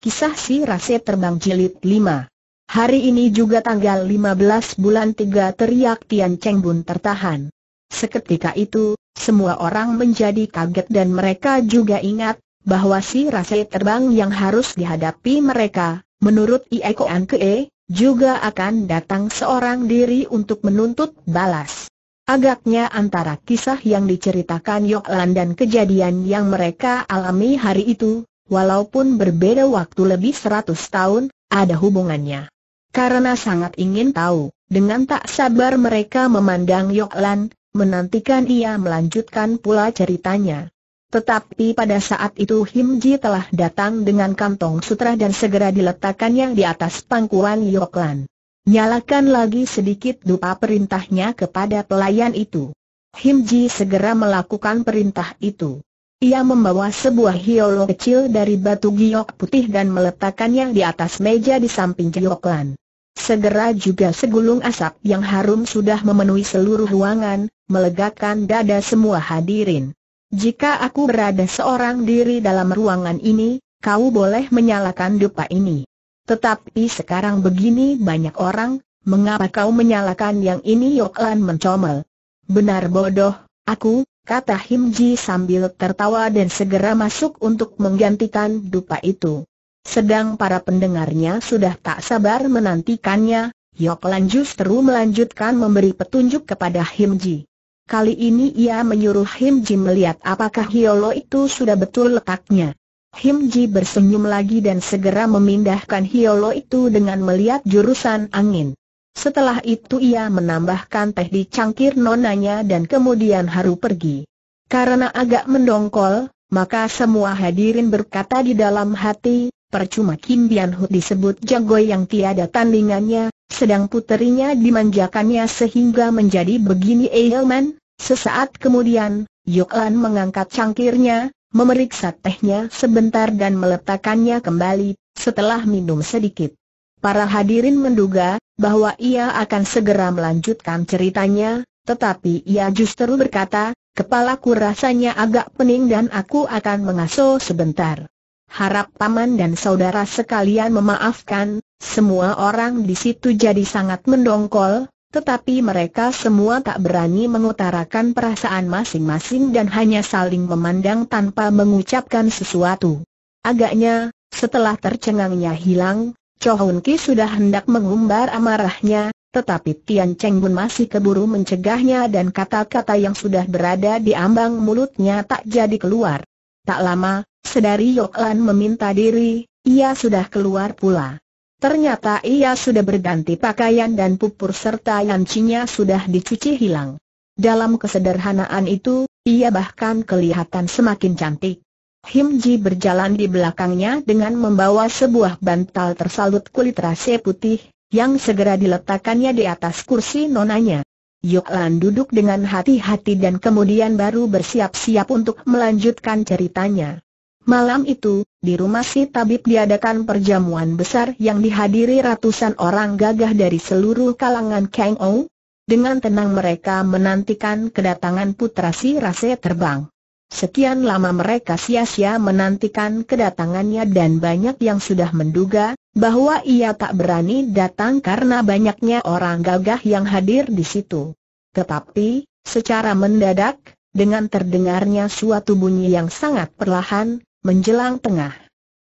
Kisah si Rase Terbang Jilid 5 Hari ini juga tanggal 15 bulan 3 teriak Tian Cheng Bun tertahan. Seketika itu, semua orang menjadi kaget dan mereka juga ingat, bahwa si Rase Terbang yang harus dihadapi mereka, menurut Ieko Kee, juga akan datang seorang diri untuk menuntut balas. Agaknya antara kisah yang diceritakan Yok Lan dan kejadian yang mereka alami hari itu, walaupun berbeda waktu lebih seratus tahun, ada hubungannya. Karena sangat ingin tahu, dengan tak sabar mereka memandang Yok Lan, menantikan ia melanjutkan pula ceritanya. Tetapi pada saat itu Him Ji telah datang dengan kantong sutra dan segera diletakkannya di atas pangkuan Yok Lan. Nyalakan lagi sedikit dupa perintahnya kepada pelayan itu. Him Ji segera melakukan perintah itu. Ia membawa sebuah hiolo kecil dari batu giok putih dan meletakkannya di atas meja di samping giok lan. Segera juga segulung asap yang harum sudah memenuhi seluruh ruangan, melegakan dada semua hadirin. Jika aku berada seorang diri dalam ruangan ini, kau boleh menyalakan dupa ini. Tetapi sekarang begini banyak orang, mengapa kau menyalakan yang ini Yoklan mencomel? Benar bodoh, aku, kata Him Ji sambil tertawa dan segera masuk untuk menggantikan dupa itu. Sedang para pendengarnya sudah tak sabar menantikannya, Yok Lan justru melanjutkan memberi petunjuk kepada Him Ji. Kali ini ia menyuruh Him Ji melihat apakah Hiolo itu sudah betul letaknya. Him Ji bersenyum lagi dan segera memindahkan Hiolo itu dengan melihat jurusan angin. Setelah itu ia menambahkan teh di cangkir nonanya dan kemudian haru pergi. Karena agak mendongkol, maka semua hadirin berkata di dalam hati, percuma Kim Bian Hu disebut jago yang tiada tandingannya, sedang puterinya dimanjakannya sehingga menjadi begini Eilman. Sesaat kemudian, Yok Lan mengangkat cangkirnya, memeriksa tehnya sebentar dan meletakkannya kembali, setelah minum sedikit. Para hadirin menduga, bahwa ia akan segera melanjutkan ceritanya, tetapi ia justru berkata, kepalaku rasanya agak pening dan aku akan mengasuh sebentar. Harap paman dan saudara sekalian memaafkan, semua orang di situ jadi sangat mendongkol, tetapi mereka semua tak berani mengutarakan perasaan masing-masing dan hanya saling memandang tanpa mengucapkan sesuatu. Agaknya, setelah tercengangnya hilang, Cho Hun Ki sudah hendak mengumbar amarahnya, tetapi Tian Cheng Bun masih keburu mencegahnya dan kata-kata yang sudah berada di ambang mulutnya tak jadi keluar. Tak lama, sedari Yok Lan meminta diri, ia sudah keluar pula. Ternyata ia sudah berganti pakaian dan pupur serta yancinya sudah dicuci hilang. Dalam kesederhanaan itu, ia bahkan kelihatan semakin cantik. Him Ji berjalan di belakangnya dengan membawa sebuah bantal tersalut kulit rase putih, yang segera diletakkannya di atas kursi nonanya. Yok Lan duduk dengan hati-hati dan kemudian baru bersiap-siap untuk melanjutkan ceritanya. Malam itu, di rumah si tabib diadakan perjamuan besar yang dihadiri ratusan orang gagah dari seluruh kalangan Kang Ou. Dengan tenang mereka menantikan kedatangan putra si rase terbang. Sekian lama mereka sia-sia menantikan kedatangannya dan banyak yang sudah menduga bahwa ia tak berani datang karena banyaknya orang gagah yang hadir di situ. Tetapi, secara mendadak, dengan terdengarnya suatu bunyi yang sangat perlahan, menjelang tengah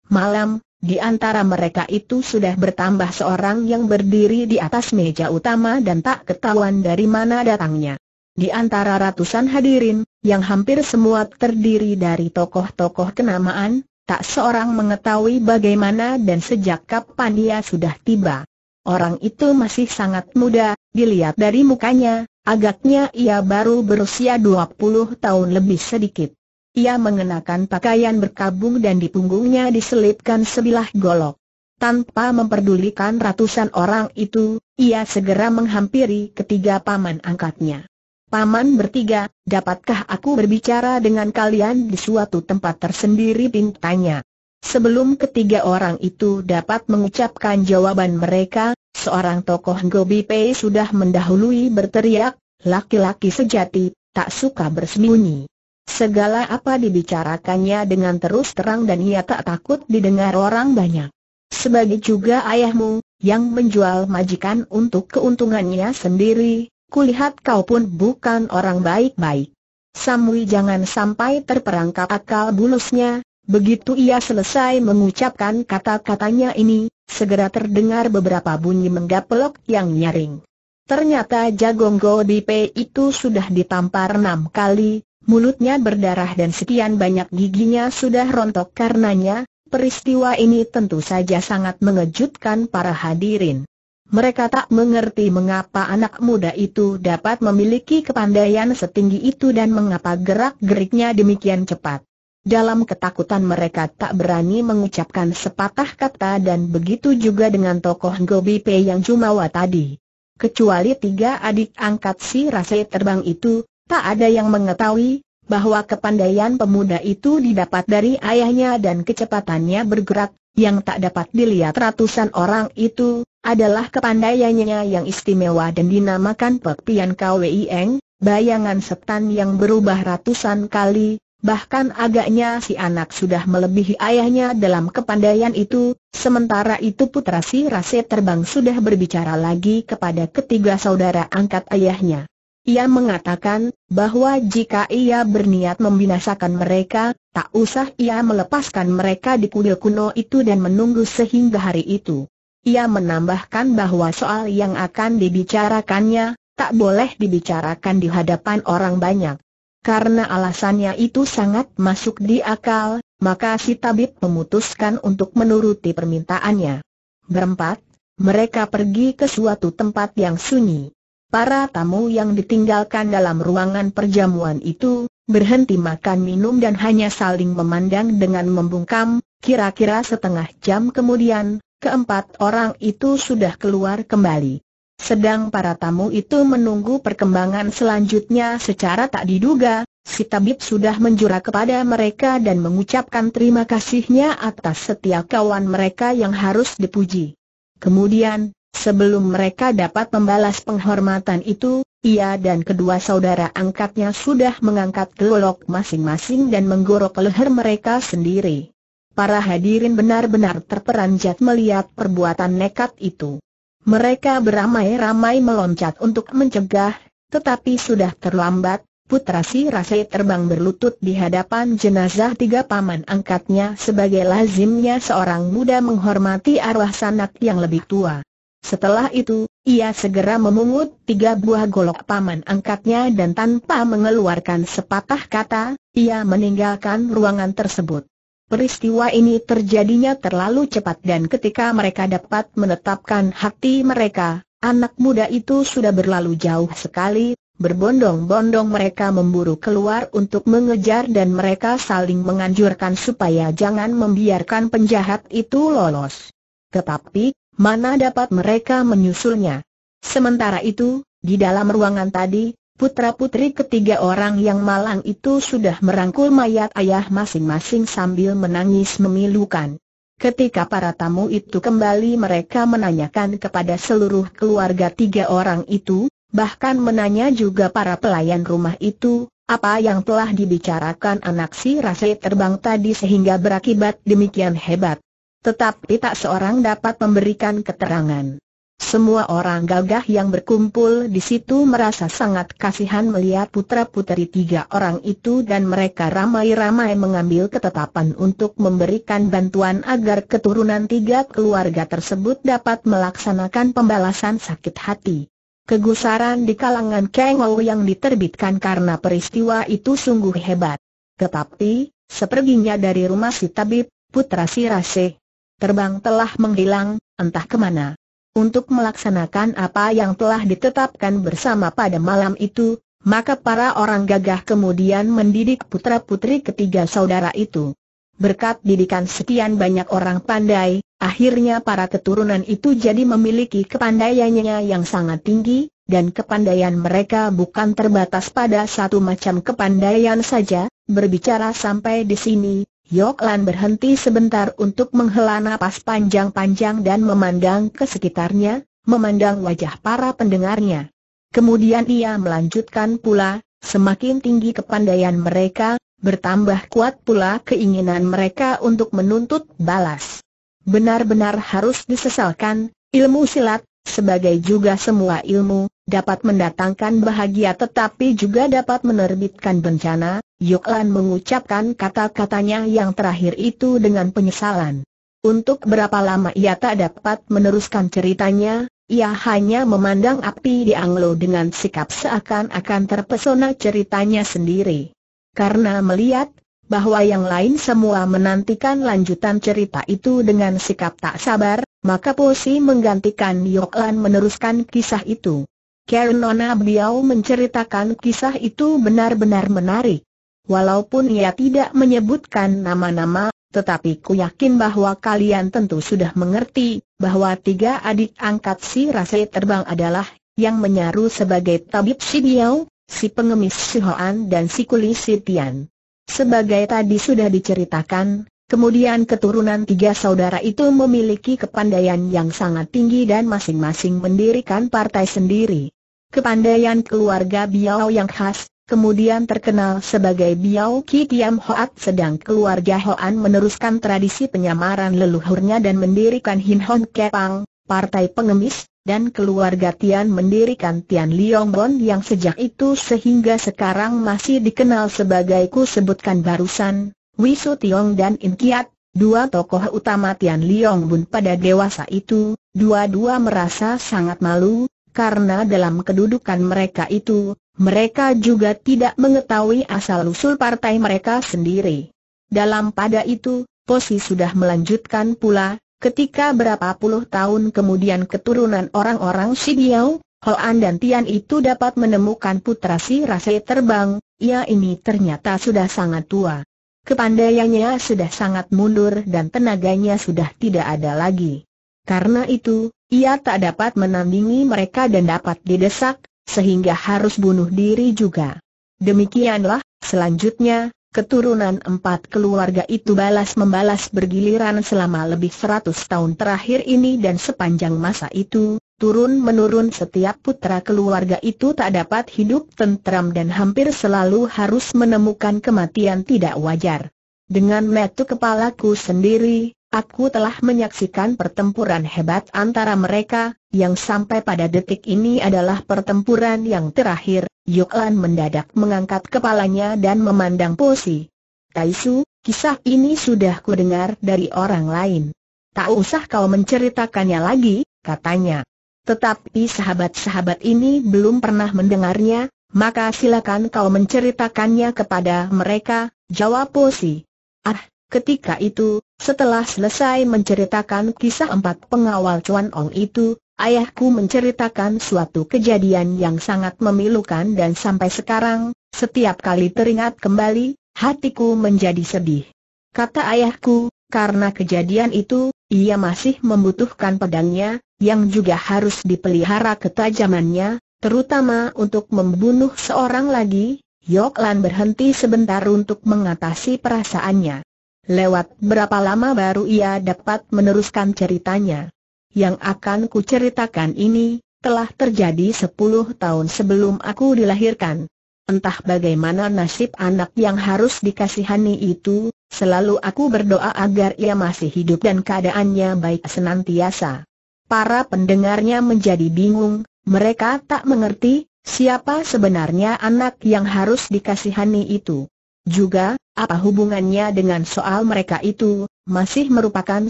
malam, di antara mereka itu sudah bertambah seorang yang berdiri di atas meja utama dan tak ketahuan dari mana datangnya. Di antara ratusan hadirin, yang hampir semua terdiri dari tokoh-tokoh kenamaan, tak seorang mengetahui bagaimana dan sejak kapan dia sudah tiba. Orang itu masih sangat muda, dilihat dari mukanya, agaknya ia baru berusia 20 tahun lebih sedikit. Ia mengenakan pakaian berkabung dan di punggungnya diselipkan sebilah golok. Tanpa memperdulikan ratusan orang itu, ia segera menghampiri ketiga paman angkatnya. Paman bertiga, dapatkah aku berbicara dengan kalian di suatu tempat tersendiri pintanya? Sebelum ketiga orang itu dapat mengucapkan jawaban mereka, seorang tokoh Gobi Pei sudah mendahului berteriak, laki-laki sejati, tak suka bersembunyi. Segala apa dibicarakannya dengan terus terang dan ia tak takut didengar orang banyak. Sebagai juga ayahmu, yang menjual majikan untuk keuntungannya sendiri, kulihat kau pun bukan orang baik-baik. Samui jangan sampai terperangkap akal bulusnya, begitu ia selesai mengucapkan kata-katanya ini, segera terdengar beberapa bunyi menggapelok yang nyaring. Ternyata Jagong Godipe itu sudah ditampar enam kali, mulutnya berdarah dan sekian banyak giginya sudah rontok karenanya, peristiwa ini tentu saja sangat mengejutkan para hadirin. Mereka tak mengerti mengapa anak muda itu dapat memiliki kepandaian setinggi itu dan mengapa gerak-geriknya demikian cepat. Dalam ketakutan mereka tak berani mengucapkan sepatah kata dan begitu juga dengan tokoh Gobi Pei yang jumawa tadi. Kecuali tiga adik angkat si Rasai terbang itu, tak ada yang mengetahui bahwa kepandaian pemuda itu didapat dari ayahnya dan kecepatannya bergerak, yang tak dapat dilihat ratusan orang itu, adalah kepandaiannya yang istimewa dan dinamakan Pek Pian Kwei Eng, bayangan setan yang berubah ratusan kali, Bahkan agaknya si anak sudah melebihi ayahnya dalam kepandaian itu, sementara itu putra si Rase terbang sudah berbicara lagi kepada ketiga saudara angkat ayahnya. Ia mengatakan, bahwa jika ia berniat membinasakan mereka, tak usah ia melepaskan mereka di kuil kuno itu dan menunggu sehingga hari itu. Ia menambahkan bahwa soal yang akan dibicarakannya, tak boleh dibicarakan di hadapan orang banyak. Karena alasannya itu sangat masuk di akal, maka si tabib memutuskan untuk menuruti permintaannya. Berempat, mereka pergi ke suatu tempat yang sunyi. Para tamu yang ditinggalkan dalam ruangan perjamuan itu, berhenti makan minum dan hanya saling memandang dengan membungkam, kira-kira setengah jam kemudian, keempat orang itu sudah keluar kembali. Sedang para tamu itu menunggu perkembangan selanjutnya secara tak diduga, si tabib sudah menjura kepada mereka dan mengucapkan terima kasihnya atas setiap kawan mereka yang harus dipuji. Kemudian, sebelum mereka dapat membalas penghormatan itu, ia dan kedua saudara angkatnya sudah mengangkat kelolok masing-masing dan menggorok leher mereka sendiri. Para hadirin benar-benar terperanjat melihat perbuatan nekat itu. Mereka beramai-ramai meloncat untuk mencegah, tetapi sudah terlambat, Putra si Rasai terbang berlutut di hadapan jenazah tiga paman angkatnya sebagai lazimnya seorang muda menghormati arwah sanak yang lebih tua. Setelah itu, ia segera memungut tiga buah golok paman angkatnya dan tanpa mengeluarkan sepatah kata, ia meninggalkan ruangan tersebut. Peristiwa ini terjadinya terlalu cepat dan ketika mereka dapat menetapkan hati mereka, anak muda itu sudah berlalu jauh sekali, berbondong-bondong mereka memburu keluar untuk mengejar dan mereka saling menganjurkan supaya jangan membiarkan penjahat itu lolos. Tetapi, mana dapat mereka menyusulnya? Sementara itu, di dalam ruangan tadi, Putra-putri ketiga orang yang malang itu sudah merangkul mayat ayah masing-masing sambil menangis memilukan. Ketika para tamu itu kembali mereka menanyakan kepada seluruh keluarga tiga orang itu, bahkan menanya juga para pelayan rumah itu, apa yang telah dibicarakan anak si Rasai terbang tadi sehingga berakibat demikian hebat. Tetapi tak seorang dapat memberikan keterangan. Semua orang gagah yang berkumpul di situ merasa sangat kasihan melihat putra-putri tiga orang itu dan mereka ramai-ramai mengambil ketetapan untuk memberikan bantuan agar keturunan tiga keluarga tersebut dapat melaksanakan pembalasan sakit hati. Kegusaran di kalangan Kengou yang diterbitkan karena peristiwa itu sungguh hebat. Tetapi, seperginya dari rumah si tabib, putra si Rase, terbang telah menghilang, entah ke mana. Untuk melaksanakan apa yang telah ditetapkan bersama pada malam itu, maka para orang gagah kemudian mendidik putra-putri ketiga saudara itu. Berkat didikan sekian banyak orang pandai, akhirnya para keturunan itu jadi memiliki kepandaiannya yang sangat tinggi, dan kepandaian mereka bukan terbatas pada satu macam kepandaian saja. Berbicara sampai di sini, Yok Lan berhenti sebentar untuk menghela napas panjang-panjang dan memandang ke sekitarnya, memandang wajah para pendengarnya. Kemudian ia melanjutkan pula, semakin tinggi kepandaian mereka, bertambah kuat pula keinginan mereka untuk menuntut balas. Benar-benar harus disesalkan, ilmu silat, sebagai juga semua ilmu, dapat mendatangkan bahagia tetapi juga dapat menerbitkan bencana, Yoklan mengucapkan kata-katanya yang terakhir itu dengan penyesalan. Untuk berapa lama ia tak dapat meneruskan ceritanya, ia hanya memandang api di Anglo dengan sikap seakan-akan terpesona ceritanya sendiri. Karena melihat bahwa yang lain semua menantikan lanjutan cerita itu dengan sikap tak sabar, maka Posi menggantikan Yoklan meneruskan kisah itu. Karena beliau menceritakan kisah itu benar-benar menarik. Walaupun ia tidak menyebutkan nama-nama, tetapi ku yakin bahwa kalian tentu sudah mengerti, bahwa tiga adik angkat si Rasai terbang adalah, yang menyaru sebagai tabib si Biao, si pengemis si Hoan dan si Kuli si Tian. Sebagai tadi sudah diceritakan, kemudian keturunan tiga saudara itu memiliki kepandaian yang sangat tinggi dan masing-masing mendirikan partai sendiri. Kepandaian keluarga Biao yang khas, kemudian terkenal sebagai Biao Ki Tiam Hoat sedang keluarga Hoan meneruskan tradisi penyamaran leluhurnya dan mendirikan Hin Hon Kepang, partai pengemis, dan keluarga Tian mendirikan Tian Liong Bon yang sejak itu sehingga sekarang masih dikenal sebagai ku sebutkan barusan, Wisu Tiong dan In Kiat, dua tokoh utama Tian Liong Bun pada dewasa itu, dua-dua merasa sangat malu, karena dalam kedudukan mereka itu, mereka juga tidak mengetahui asal-usul partai mereka sendiri. Dalam pada itu, Posi sudah melanjutkan pula, Ketika berapa puluh tahun kemudian keturunan orang-orang Si Biao, Hoan dan Tian itu dapat menemukan putra si Rasai terbang, ia ini ternyata sudah sangat tua. Kepandaiannya sudah sangat mundur dan tenaganya sudah tidak ada lagi. Karena itu, ia tak dapat menandingi mereka dan dapat didesak, sehingga harus bunuh diri juga. Demikianlah, selanjutnya, Keturunan empat keluarga itu balas membalas bergiliran selama lebih seratus tahun terakhir ini dan sepanjang masa itu, turun-menurun setiap putra keluarga itu tak dapat hidup tentram dan hampir selalu harus menemukan kematian tidak wajar. Dengan metu kepalaku sendiri, aku telah menyaksikan pertempuran hebat antara mereka, yang sampai pada detik ini adalah pertempuran yang terakhir, Yoklan mendadak mengangkat kepalanya dan memandang Posi. Taisu, kisah ini sudah kudengar dari orang lain. Tak usah kau menceritakannya lagi, katanya. Tetapi sahabat-sahabat ini belum pernah mendengarnya, maka silakan kau menceritakannya kepada mereka, jawab Posi. Ah, ketika itu, setelah selesai menceritakan kisah empat pengawal Chuan Ong itu, Ayahku menceritakan suatu kejadian yang sangat memilukan dan sampai sekarang, setiap kali teringat kembali, hatiku menjadi sedih. Kata ayahku, karena kejadian itu, ia masih membutuhkan pedangnya, yang juga harus dipelihara ketajamannya, terutama untuk membunuh seorang lagi, Yok Lan berhenti sebentar untuk mengatasi perasaannya. Lewat berapa lama baru ia dapat meneruskan ceritanya yang akan kuceritakan ini, telah terjadi sepuluh tahun sebelum aku dilahirkan. Entah bagaimana nasib anak yang harus dikasihani itu, selalu aku berdoa agar ia masih hidup dan keadaannya baik senantiasa. Para pendengarnya menjadi bingung, mereka tak mengerti, siapa sebenarnya anak yang harus dikasihani itu. Juga, apa hubungannya dengan soal mereka itu, masih merupakan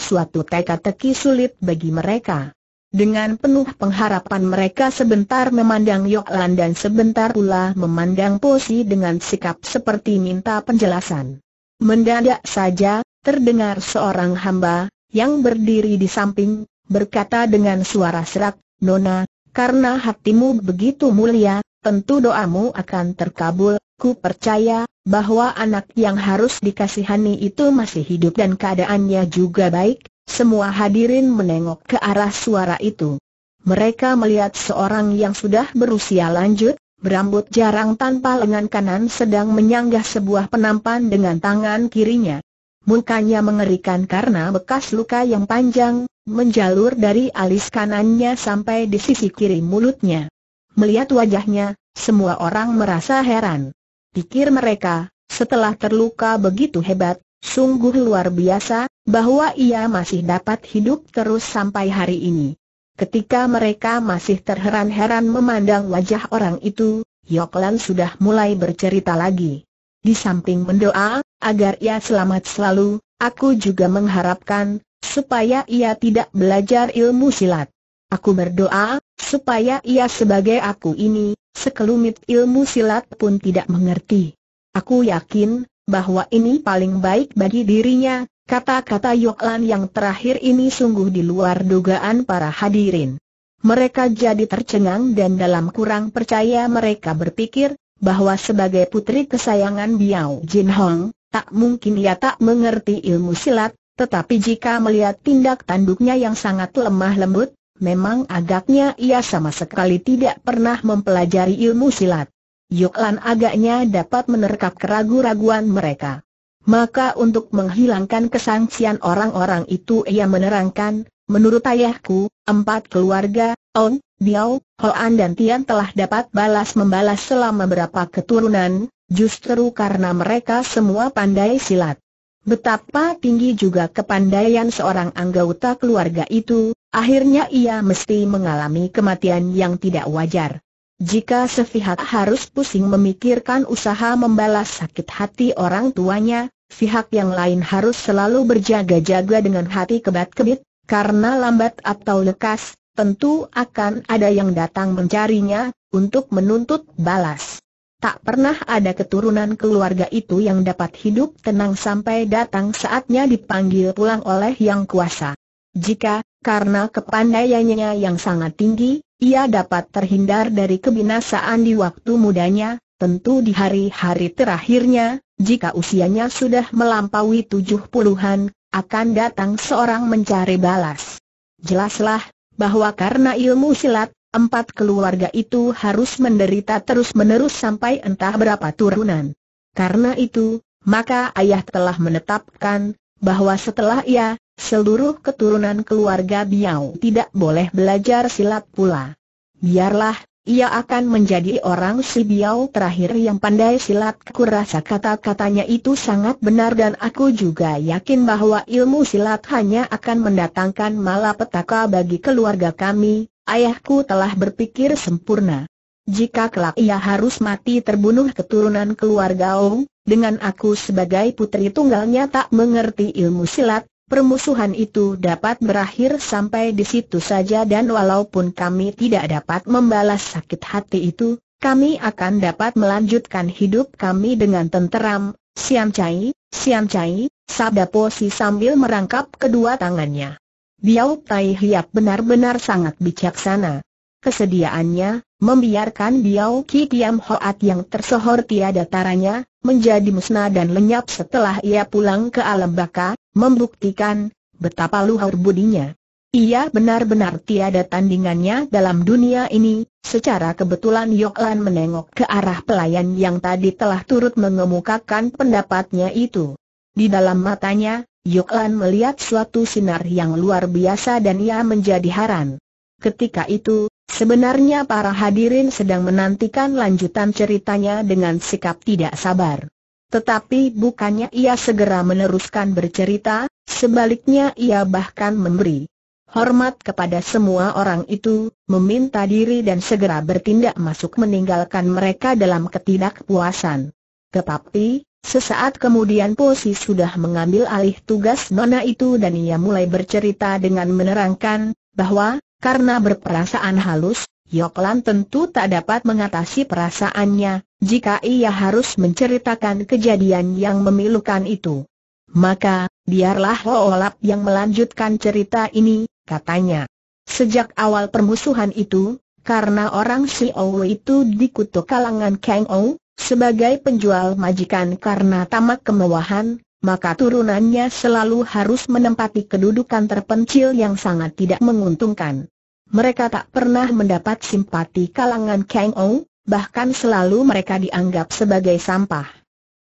suatu teka-teki sulit bagi mereka. Dengan penuh pengharapan mereka sebentar memandang Yok Lan dan sebentar pula memandang Posi dengan sikap seperti minta penjelasan. Mendadak saja, terdengar seorang hamba, yang berdiri di samping, berkata dengan suara serak, Nona, karena hatimu begitu mulia, tentu doamu akan terkabul, ku percaya, bahwa anak yang harus dikasihani itu masih hidup dan keadaannya juga baik, semua hadirin menengok ke arah suara itu. Mereka melihat seorang yang sudah berusia lanjut, berambut jarang tanpa lengan kanan sedang menyanggah sebuah penampan dengan tangan kirinya. Mukanya mengerikan karena bekas luka yang panjang, menjalur dari alis kanannya sampai di sisi kiri mulutnya. Melihat wajahnya, semua orang merasa heran pikir mereka, setelah terluka begitu hebat, sungguh luar biasa, bahwa ia masih dapat hidup terus sampai hari ini. Ketika mereka masih terheran-heran memandang wajah orang itu, Yoklan sudah mulai bercerita lagi. Di samping mendoa, agar ia selamat selalu, aku juga mengharapkan, supaya ia tidak belajar ilmu silat. Aku berdoa, supaya ia sebagai aku ini, sekelumit ilmu silat pun tidak mengerti. Aku yakin, bahwa ini paling baik bagi dirinya, kata-kata Yoklan yang terakhir ini sungguh di luar dugaan para hadirin. Mereka jadi tercengang dan dalam kurang percaya mereka berpikir, bahwa sebagai putri kesayangan Biao Jin Hong, tak mungkin ia tak mengerti ilmu silat, tetapi jika melihat tindak tanduknya yang sangat lemah lembut, memang agaknya ia sama sekali tidak pernah mempelajari ilmu silat. Yuklan agaknya dapat menerkap keraguan-raguan mereka. Maka untuk menghilangkan kesangsian orang-orang itu ia menerangkan, Menurut ayahku, empat keluarga, On, Biao, Hoan dan Tian telah dapat balas membalas selama berapa keturunan, justru karena mereka semua pandai silat. Betapa tinggi juga kepandaian seorang anggota keluarga itu, akhirnya ia mesti mengalami kematian yang tidak wajar. Jika sepihak harus pusing memikirkan usaha membalas sakit hati orang tuanya, pihak yang lain harus selalu berjaga-jaga dengan hati kebat-kebit, karena lambat atau lekas, tentu akan ada yang datang mencarinya, untuk menuntut balas. Tak pernah ada keturunan keluarga itu yang dapat hidup tenang sampai datang saatnya dipanggil pulang oleh yang kuasa. Jika, karena kepandaiannya yang sangat tinggi, ia dapat terhindar dari kebinasaan di waktu mudanya, tentu di hari-hari terakhirnya, jika usianya sudah melampaui tujuh puluhan, akan datang seorang mencari balas. Jelaslah, bahwa karena ilmu silat, empat keluarga itu harus menderita terus-menerus sampai entah berapa turunan. Karena itu, maka ayah telah menetapkan, bahwa setelah ia, seluruh keturunan keluarga Biao tidak boleh belajar silat pula. Biarlah, ia akan menjadi orang si Biao terakhir yang pandai silat kurasa kata-katanya itu sangat benar dan aku juga yakin bahwa ilmu silat hanya akan mendatangkan malapetaka bagi keluarga kami, ayahku telah berpikir sempurna. Jika kelak ia harus mati terbunuh keturunan keluarga Ong, dengan aku sebagai putri tunggalnya tak mengerti ilmu silat, permusuhan itu dapat berakhir sampai di situ saja dan walaupun kami tidak dapat membalas sakit hati itu, kami akan dapat melanjutkan hidup kami dengan tenteram. Siam Chai, Siam Chai, sabda Posi sambil merangkap kedua tangannya. Biao Tai Hiap benar-benar sangat bijaksana. Kesediaannya, membiarkan Biao Ki Kiam Hoat yang tersohor tiada taranya, menjadi musnah dan lenyap setelah ia pulang ke alam baka, membuktikan betapa luhur budinya. Ia benar-benar tiada tandingannya dalam dunia ini, secara kebetulan Yoklan menengok ke arah pelayan yang tadi telah turut mengemukakan pendapatnya itu. Di dalam matanya, Yoklan melihat suatu sinar yang luar biasa dan ia menjadi haran. Ketika itu, sebenarnya para hadirin sedang menantikan lanjutan ceritanya dengan sikap tidak sabar. Tetapi bukannya ia segera meneruskan bercerita, sebaliknya ia bahkan memberi hormat kepada semua orang itu, meminta diri dan segera bertindak masuk meninggalkan mereka dalam ketidakpuasan. Tetapi, sesaat kemudian Posi sudah mengambil alih tugas nona itu dan ia mulai bercerita dengan menerangkan, bahwa, karena berperasaan halus, Yoklan tentu tak dapat mengatasi perasaannya, jika ia harus menceritakan kejadian yang memilukan itu. Maka, biarlah Hoolap yang melanjutkan cerita ini, katanya. Sejak awal permusuhan itu, karena orang si Ou itu dikutuk kalangan Kang Ou, sebagai penjual majikan karena tamak kemewahan, maka turunannya selalu harus menempati kedudukan terpencil yang sangat tidak menguntungkan. Mereka tak pernah mendapat simpati kalangan Kang Ou, bahkan selalu mereka dianggap sebagai sampah.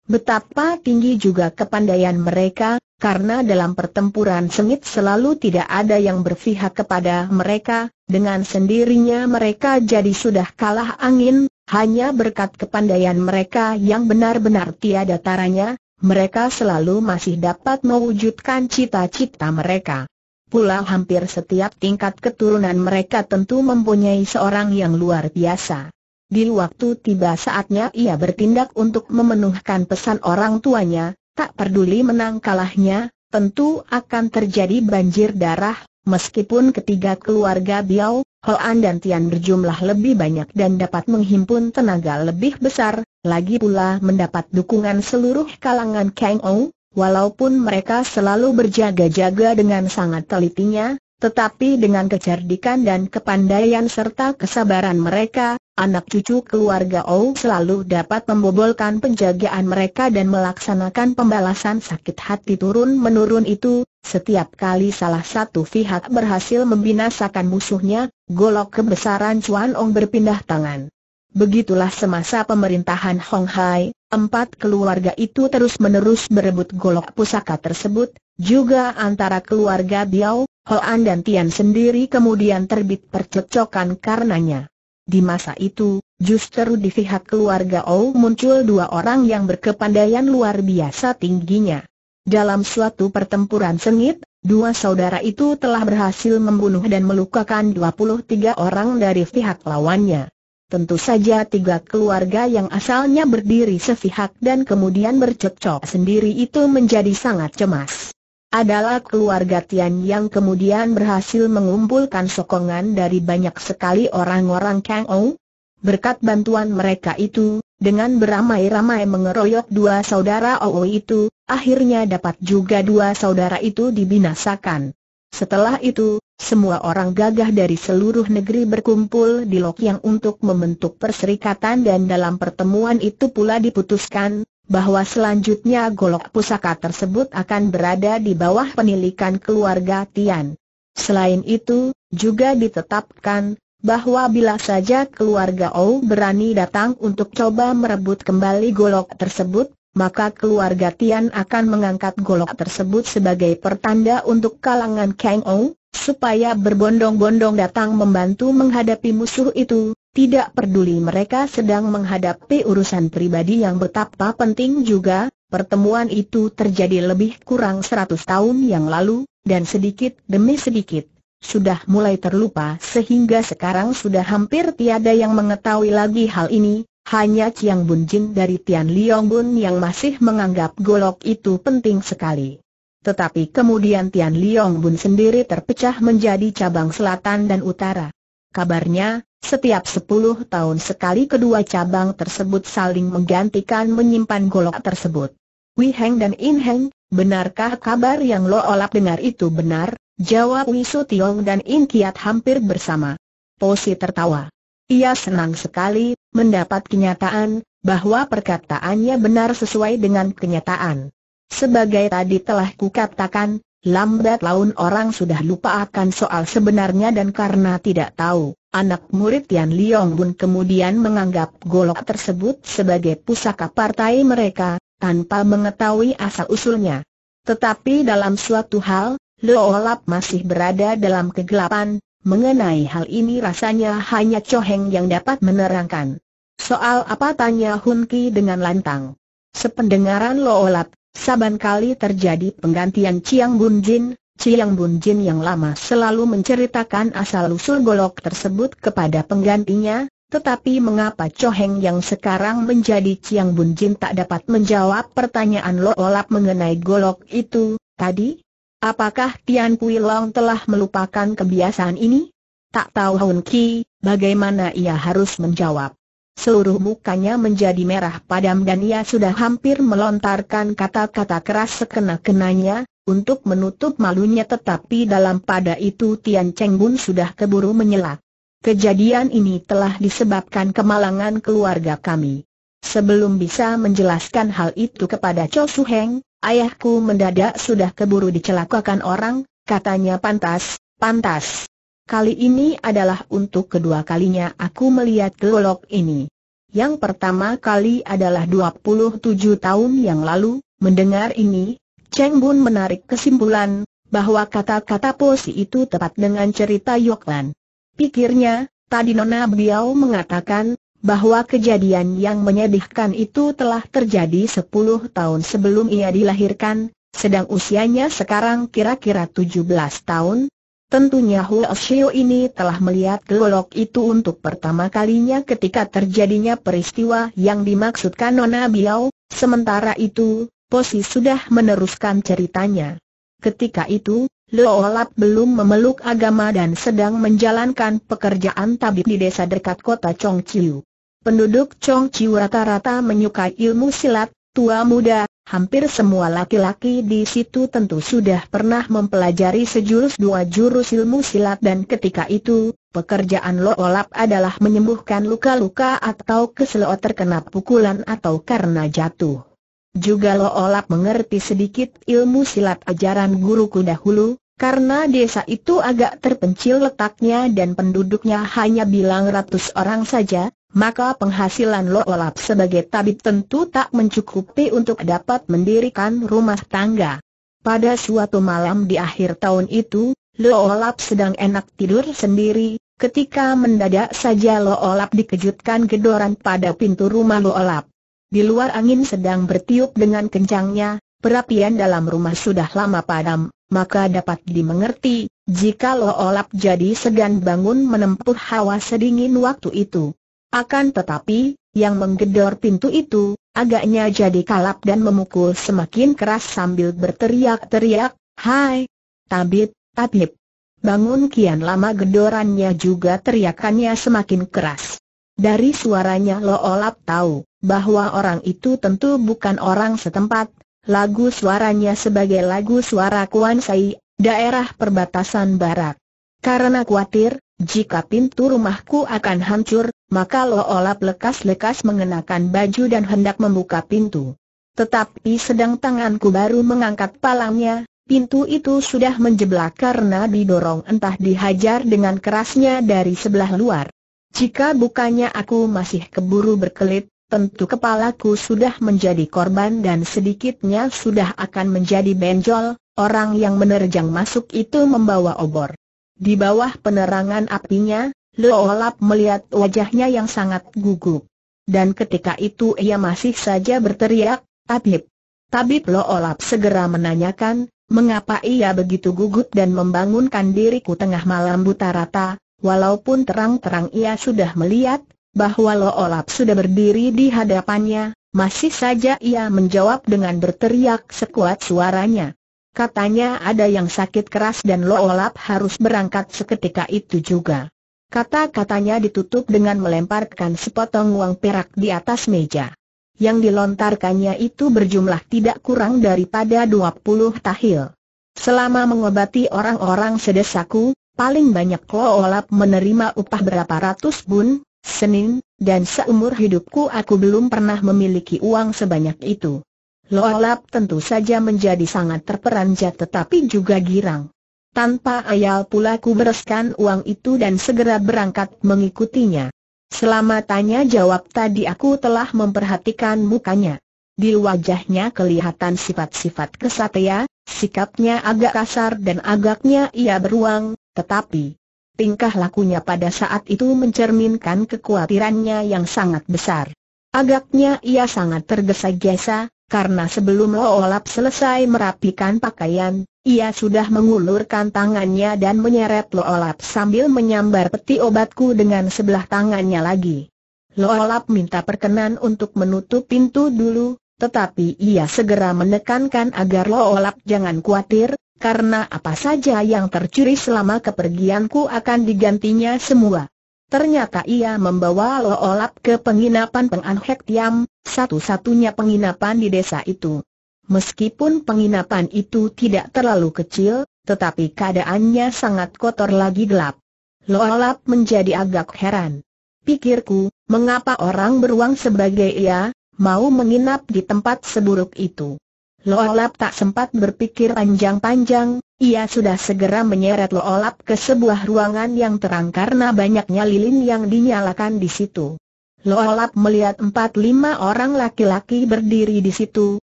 Betapa tinggi juga kepandaian mereka, karena dalam pertempuran sengit selalu tidak ada yang berpihak kepada mereka, dengan sendirinya mereka jadi sudah kalah angin, hanya berkat kepandaian mereka yang benar-benar tiada taranya, mereka selalu masih dapat mewujudkan cita-cita mereka. Pula hampir setiap tingkat keturunan mereka tentu mempunyai seorang yang luar biasa. Di waktu tiba saatnya ia bertindak untuk memenuhkan pesan orang tuanya, tak peduli menang kalahnya, tentu akan terjadi banjir darah, Meskipun ketiga keluarga Biao, Hoan dan Tian berjumlah lebih banyak dan dapat menghimpun tenaga lebih besar, lagi pula mendapat dukungan seluruh kalangan Kang Ou, walaupun mereka selalu berjaga-jaga dengan sangat telitinya, tetapi dengan kecerdikan dan kepandaian serta kesabaran mereka, anak cucu keluarga Ou selalu dapat membobolkan penjagaan mereka dan melaksanakan pembalasan sakit hati turun-menurun itu, setiap kali salah satu pihak berhasil membinasakan musuhnya, golok kebesaran Chuan Ong berpindah tangan. Begitulah semasa pemerintahan Hong Hai, empat keluarga itu terus-menerus berebut golok pusaka tersebut, juga antara keluarga Biao, Hoan dan Tian sendiri kemudian terbit percecokan karenanya. Di masa itu, justru di pihak keluarga Ou muncul dua orang yang berkepandaian luar biasa tingginya. Dalam suatu pertempuran sengit, dua saudara itu telah berhasil membunuh dan melukakan 23 orang dari pihak lawannya. Tentu saja tiga keluarga yang asalnya berdiri sepihak dan kemudian bercocok sendiri itu menjadi sangat cemas. Adalah keluarga Tian yang kemudian berhasil mengumpulkan sokongan dari banyak sekali orang-orang Kang Ou. Berkat bantuan mereka itu, dengan beramai-ramai mengeroyok dua saudara Oo itu, akhirnya dapat juga dua saudara itu dibinasakan. Setelah itu, semua orang gagah dari seluruh negeri berkumpul di Lokyang untuk membentuk perserikatan dan dalam pertemuan itu pula diputuskan, bahwa selanjutnya golok pusaka tersebut akan berada di bawah penilikan keluarga Tian. Selain itu, juga ditetapkan, bahwa bila saja keluarga Ou berani datang untuk coba merebut kembali golok tersebut, maka keluarga Tian akan mengangkat golok tersebut sebagai pertanda untuk kalangan Kang Ou, supaya berbondong-bondong datang membantu menghadapi musuh itu, tidak peduli mereka sedang menghadapi urusan pribadi yang betapa penting juga, pertemuan itu terjadi lebih kurang 100 tahun yang lalu, dan sedikit demi sedikit sudah mulai terlupa sehingga sekarang sudah hampir tiada yang mengetahui lagi hal ini, hanya Chiang Bun Jin dari Tian Liong Bun yang masih menganggap golok itu penting sekali. Tetapi kemudian Tian Liong Bun sendiri terpecah menjadi cabang selatan dan utara. Kabarnya, setiap sepuluh tahun sekali kedua cabang tersebut saling menggantikan menyimpan golok tersebut. Wei Heng dan In Heng, benarkah kabar yang Lo Olap dengar itu benar? Jawab Wisu Tiong dan In Kiat hampir bersama. Posi tertawa. Ia senang sekali mendapat kenyataan bahwa perkataannya benar sesuai dengan kenyataan. Sebagai tadi telah kukatakan, lambat laun orang sudah lupa akan soal sebenarnya dan karena tidak tahu, anak murid Tian Liong Bun kemudian menganggap golok tersebut sebagai pusaka partai mereka, tanpa mengetahui asal-usulnya. Tetapi dalam suatu hal, Loolap masih berada dalam kegelapan, mengenai hal ini rasanya hanya Choheng yang dapat menerangkan. Soal apa tanya Hun Ki dengan lantang. Sependengaran Loolap, saban kali terjadi penggantian Chiang Bun Jin, Chiang Bun Jin yang lama selalu menceritakan asal-usul golok tersebut kepada penggantinya, tetapi mengapa Choheng yang sekarang menjadi Chiang Bun Jin tak dapat menjawab pertanyaan Loolap mengenai golok itu, tadi? Apakah Tian Pui Long telah melupakan kebiasaan ini? Tak tahu Hun Ki, bagaimana ia harus menjawab. Seluruh mukanya menjadi merah padam dan ia sudah hampir melontarkan kata-kata keras sekena-kenanya, untuk menutup malunya tetapi dalam pada itu Tian Cheng Bun sudah keburu menyelak. Kejadian ini telah disebabkan kemalangan keluarga kami. Sebelum bisa menjelaskan hal itu kepada Cho Su Heng, Ayahku mendadak sudah keburu dicelakakan orang, katanya pantas, pantas. Kali ini adalah untuk kedua kalinya aku melihat golok ini. Yang pertama kali adalah 27 tahun yang lalu, mendengar ini, Cheng Bun menarik kesimpulan, bahwa kata-kata posi itu tepat dengan cerita Yoklan. Pikirnya, tadi Nona Biao mengatakan, bahwa kejadian yang menyedihkan itu telah terjadi 10 tahun sebelum ia dilahirkan, sedang usianya sekarang kira-kira 17 tahun. Tentunya Huo Shio ini telah melihat gelolok itu untuk pertama kalinya ketika terjadinya peristiwa yang dimaksudkan Nona Biao, sementara itu, Posi sudah meneruskan ceritanya. Ketika itu, Lo Lap belum memeluk agama dan sedang menjalankan pekerjaan tabib di desa dekat kota Chongqiu. Penduduk Chongqiu rata-rata menyukai ilmu silat, tua muda, hampir semua laki-laki di situ tentu sudah pernah mempelajari sejurus dua jurus ilmu silat dan ketika itu, pekerjaan Lo Olap adalah menyembuhkan luka-luka atau keselot terkena pukulan atau karena jatuh. Juga Lo Olap mengerti sedikit ilmu silat ajaran guruku dahulu, karena desa itu agak terpencil letaknya dan penduduknya hanya bilang ratus orang saja, maka penghasilan Lo Olap sebagai tabib tentu tak mencukupi untuk dapat mendirikan rumah tangga. Pada suatu malam di akhir tahun itu, Lo Olap sedang enak tidur sendiri, ketika mendadak saja Lo Olap dikejutkan gedoran pada pintu rumah Lo Olap. Di luar angin sedang bertiup dengan kencangnya, perapian dalam rumah sudah lama padam, maka dapat dimengerti, jika Lo Olap jadi segan bangun menempuh hawa sedingin waktu itu. Akan tetapi, yang menggedor pintu itu, agaknya jadi kalap dan memukul semakin keras sambil berteriak-teriak, Hai! Tabib, tabib! Bangun kian lama gedorannya juga teriakannya semakin keras. Dari suaranya Lo Olap tahu, bahwa orang itu tentu bukan orang setempat, lagu suaranya sebagai lagu suara Kuan Sai, daerah perbatasan barat. Karena khawatir, jika pintu rumahku akan hancur, maka Lo Olap lekas-lekas mengenakan baju dan hendak membuka pintu. Tetapi sedang tanganku baru mengangkat palangnya, pintu itu sudah menjeblak karena didorong entah dihajar dengan kerasnya dari sebelah luar. Jika bukannya aku masih keburu berkelit, tentu kepalaku sudah menjadi korban dan sedikitnya sudah akan menjadi benjol, orang yang menerjang masuk itu membawa obor. Di bawah penerangan apinya, Olap melihat wajahnya yang sangat gugup. Dan ketika itu ia masih saja berteriak, Tabib. Tabib Olap segera menanyakan, mengapa ia begitu gugup dan membangunkan diriku tengah malam buta rata, walaupun terang-terang ia sudah melihat, bahwa Olap sudah berdiri di hadapannya, masih saja ia menjawab dengan berteriak sekuat suaranya. Katanya ada yang sakit keras dan Lo Olap harus berangkat seketika itu juga. Kata-katanya ditutup dengan melemparkan sepotong uang perak di atas meja. Yang dilontarkannya itu berjumlah tidak kurang daripada 20 tahil. Selama mengobati orang-orang sedesaku, paling banyak Lo Olap menerima upah berapa ratus bun, senin, dan seumur hidupku aku belum pernah memiliki uang sebanyak itu. Loalap tentu saja menjadi sangat terperanjat tetapi juga girang. Tanpa ayal pula ku bereskan uang itu dan segera berangkat mengikutinya. Selama tanya jawab tadi aku telah memperhatikan mukanya. Di wajahnya kelihatan sifat-sifat kesatria, sikapnya agak kasar dan agaknya ia beruang, tetapi tingkah lakunya pada saat itu mencerminkan kekhawatirannya yang sangat besar. Agaknya ia sangat tergesa-gesa, karena sebelum Lo Olap selesai merapikan pakaian, ia sudah mengulurkan tangannya dan menyeret Lo Olap sambil menyambar peti obatku dengan sebelah tangannya lagi. Lo Olap minta perkenan untuk menutup pintu dulu, tetapi ia segera menekankan agar Lo Olap jangan khawatir, karena apa saja yang tercuri selama kepergianku akan digantinya semua. Ternyata ia membawa Lo Olap ke penginapan Peng Hek Tiam, satu-satunya penginapan di desa itu. Meskipun penginapan itu tidak terlalu kecil, tetapi keadaannya sangat kotor lagi gelap. Lo Olap menjadi agak heran. Pikirku, mengapa orang beruang sebagai ia, mau menginap di tempat seburuk itu. Loolap tak sempat berpikir panjang-panjang, ia sudah segera menyeret Loolap ke sebuah ruangan yang terang karena banyaknya lilin yang dinyalakan di situ. Loolap melihat empat lima orang laki-laki berdiri di situ,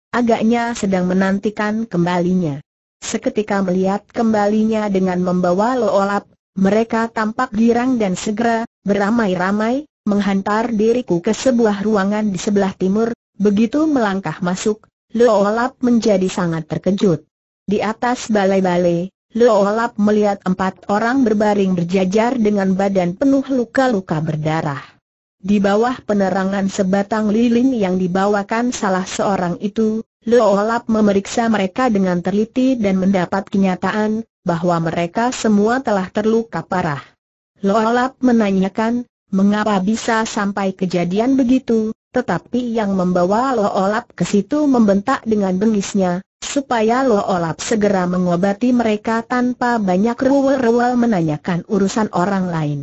agaknya sedang menantikan kembalinya. Seketika melihat kembalinya dengan membawa Loolap, mereka tampak girang dan segera, beramai-ramai, menghantar diriku ke sebuah ruangan di sebelah timur, begitu melangkah masuk, Lo Olap menjadi sangat terkejut. Di atas balai-balai, Lo Olap melihat empat orang berbaring berjajar dengan badan penuh luka-luka berdarah. Di bawah penerangan sebatang lilin yang dibawakan salah seorang itu, Lo Olap memeriksa mereka dengan teliti dan mendapat kenyataan bahwa mereka semua telah terluka parah. Lo Olap menanyakan, mengapa bisa sampai kejadian begitu, tetapi yang membawa Lo Olap ke situ membentak dengan bengisnya, supaya Lo Olap segera mengobati mereka tanpa banyak rewel-rewel menanyakan urusan orang lain.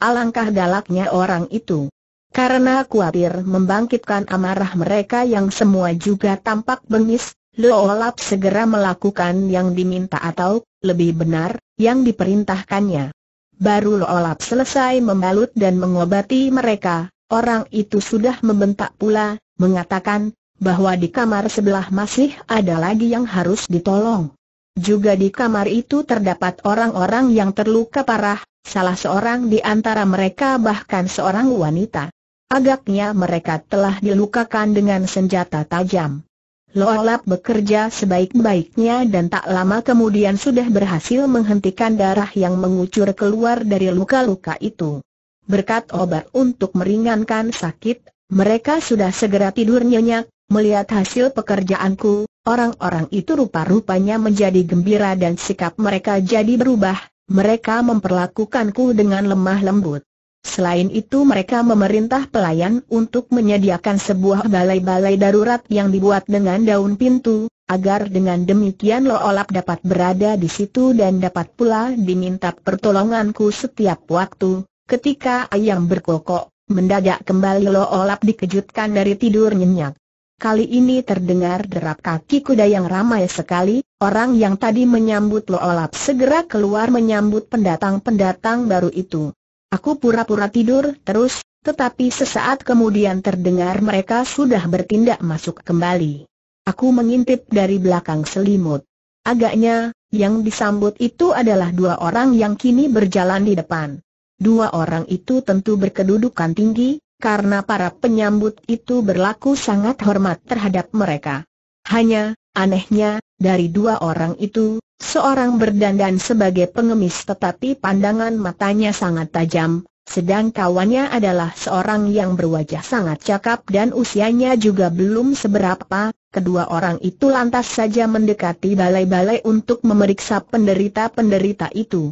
Alangkah galaknya orang itu. Karena khawatir membangkitkan amarah mereka yang semua juga tampak bengis, Lo Olap segera melakukan yang diminta atau, lebih benar, yang diperintahkannya. Baru Lo Olap selesai membalut dan mengobati mereka, Orang itu sudah membentak pula, mengatakan, bahwa di kamar sebelah masih ada lagi yang harus ditolong. Juga di kamar itu terdapat orang-orang yang terluka parah, salah seorang di antara mereka bahkan seorang wanita. Agaknya mereka telah dilukakan dengan senjata tajam. Loolap bekerja sebaik-baiknya dan tak lama kemudian sudah berhasil menghentikan darah yang mengucur keluar dari luka-luka itu. Berkat obat untuk meringankan sakit, mereka sudah segera tidur nyenyak, melihat hasil pekerjaanku, orang-orang itu rupa-rupanya menjadi gembira dan sikap mereka jadi berubah, mereka memperlakukanku dengan lemah lembut. Selain itu mereka memerintah pelayan untuk menyediakan sebuah balai-balai darurat yang dibuat dengan daun pintu, agar dengan demikian Lo Olap dapat berada di situ dan dapat pula diminta pertolonganku setiap waktu, Ketika ayam berkokok, mendadak kembali Lo Olap dikejutkan dari tidur nyenyak. Kali ini terdengar derap kaki kuda yang ramai sekali, orang yang tadi menyambut Lo Olap segera keluar menyambut pendatang-pendatang baru itu. Aku pura-pura tidur terus, tetapi sesaat kemudian terdengar mereka sudah bertindak masuk kembali. Aku mengintip dari belakang selimut. Agaknya, yang disambut itu adalah dua orang yang kini berjalan di depan. Dua orang itu tentu berkedudukan tinggi, karena para penyambut itu berlaku sangat hormat terhadap mereka. Hanya, anehnya, dari dua orang itu, seorang berdandan sebagai pengemis tetapi pandangan matanya sangat tajam, sedang kawannya adalah seorang yang berwajah sangat cakap dan usianya juga belum seberapa, kedua orang itu lantas saja mendekati balai-balai untuk memeriksa penderita-penderita itu.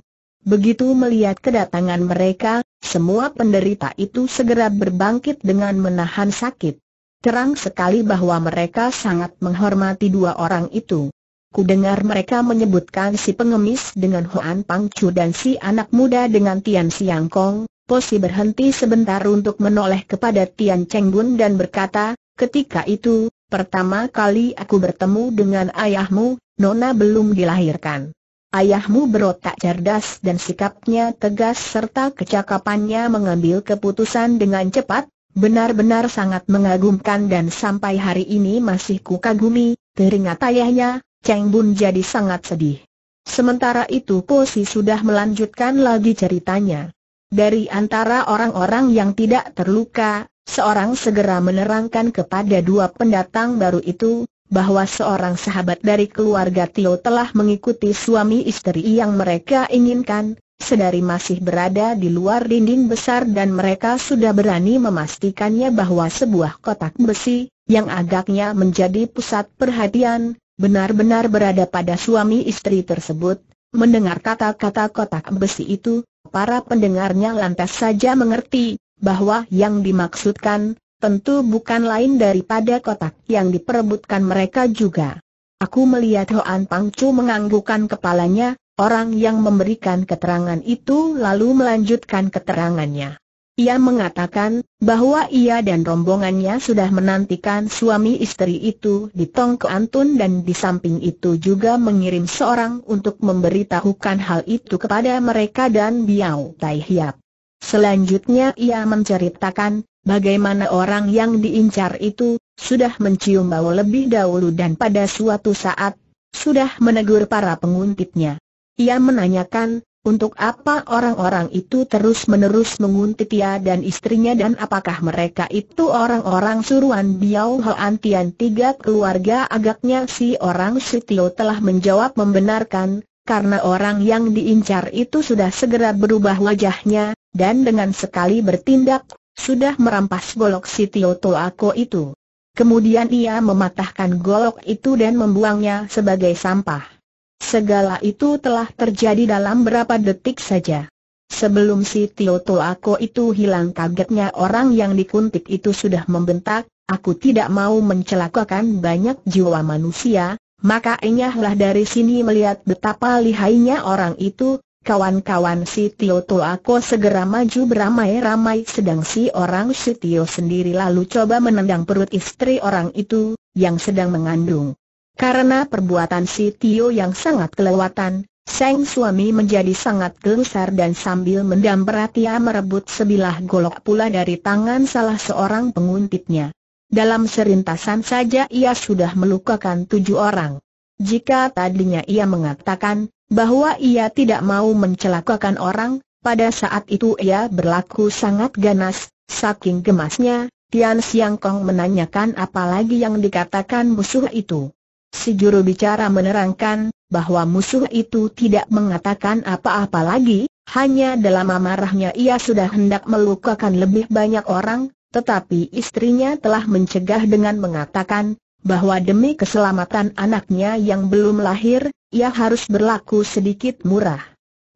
Begitu melihat kedatangan mereka, semua penderita itu segera berbangkit dengan menahan sakit. Terang sekali bahwa mereka sangat menghormati dua orang itu. Kudengar mereka menyebutkan si pengemis dengan Hoan Pangcu dan si anak muda dengan Tian Siang Kong. Posi berhenti sebentar untuk menoleh kepada Tian Cheng Bun dan berkata, ketika itu, pertama kali aku bertemu dengan ayahmu, Nona belum dilahirkan. Ayahmu berotak cerdas dan sikapnya tegas serta kecakapannya mengambil keputusan dengan cepat, benar-benar sangat mengagumkan dan sampai hari ini masih kukagumi, teringat ayahnya, Cheng Bun jadi sangat sedih. Sementara itu Posi sudah melanjutkan lagi ceritanya. Dari antara orang-orang yang tidak terluka, seorang segera menerangkan kepada dua pendatang baru itu, bahwa seorang sahabat dari keluarga Tio telah mengikuti suami istri yang mereka inginkan, sedari masih berada di luar dinding besar dan mereka sudah berani memastikannya bahwa sebuah kotak besi, yang agaknya menjadi pusat perhatian, benar-benar berada pada suami istri tersebut. Mendengar kata-kata kotak besi itu, para pendengarnya lantas saja mengerti, bahwa yang dimaksudkan, tentu bukan lain daripada kotak yang diperebutkan mereka juga. Aku melihat Hoan Pangcu menganggukkan kepalanya, orang yang memberikan keterangan itu lalu melanjutkan keterangannya. Ia mengatakan bahwa ia dan rombongannya sudah menantikan suami istri itu di Tongko Antun dan di samping itu juga mengirim seorang untuk memberitahukan hal itu kepada mereka dan Biao Tai Hiap. Selanjutnya ia menceritakan bagaimana orang yang diincar itu, sudah mencium bau lebih dahulu dan pada suatu saat, sudah menegur para penguntitnya. Ia menanyakan, untuk apa orang-orang itu terus-menerus menguntit ia dan istrinya dan apakah mereka itu orang-orang suruhan Biao Hoan Tian tiga keluarga agaknya si orang Sitio telah menjawab membenarkan, karena orang yang diincar itu sudah segera berubah wajahnya, dan dengan sekali bertindak, sudah merampas golok Sitio Toako itu. Kemudian ia mematahkan golok itu dan membuangnya sebagai sampah. Segala itu telah terjadi dalam berapa detik saja. Sebelum si Tio Toako itu hilang kagetnya orang yang dikuntik itu sudah membentak, aku tidak mau mencelakakan banyak jiwa manusia, maka enyahlah dari sini melihat betapa lihainya orang itu, kawan-kawan si Tio Toako segera maju beramai-ramai sedang si orang si Tio sendiri lalu coba menendang perut istri orang itu, yang sedang mengandung. Karena perbuatan si Tio yang sangat kelewatan, Sang suami menjadi sangat gelusar dan sambil mendamperat ia merebut sebilah golok pula dari tangan salah seorang penguntitnya. Dalam serintasan saja ia sudah melukakan tujuh orang. Jika tadinya ia mengatakan bahwa ia tidak mau mencelakakan orang, pada saat itu ia berlaku sangat ganas, saking gemasnya, Tian Siang Kong menanyakan apa lagi yang dikatakan musuh itu. Si juru bicara menerangkan, bahwa musuh itu tidak mengatakan apa-apa lagi, hanya dalam amarahnya ia sudah hendak melukakan lebih banyak orang, tetapi istrinya telah mencegah dengan mengatakan, bahwa demi keselamatan anaknya yang belum lahir, ia harus berlaku sedikit murah.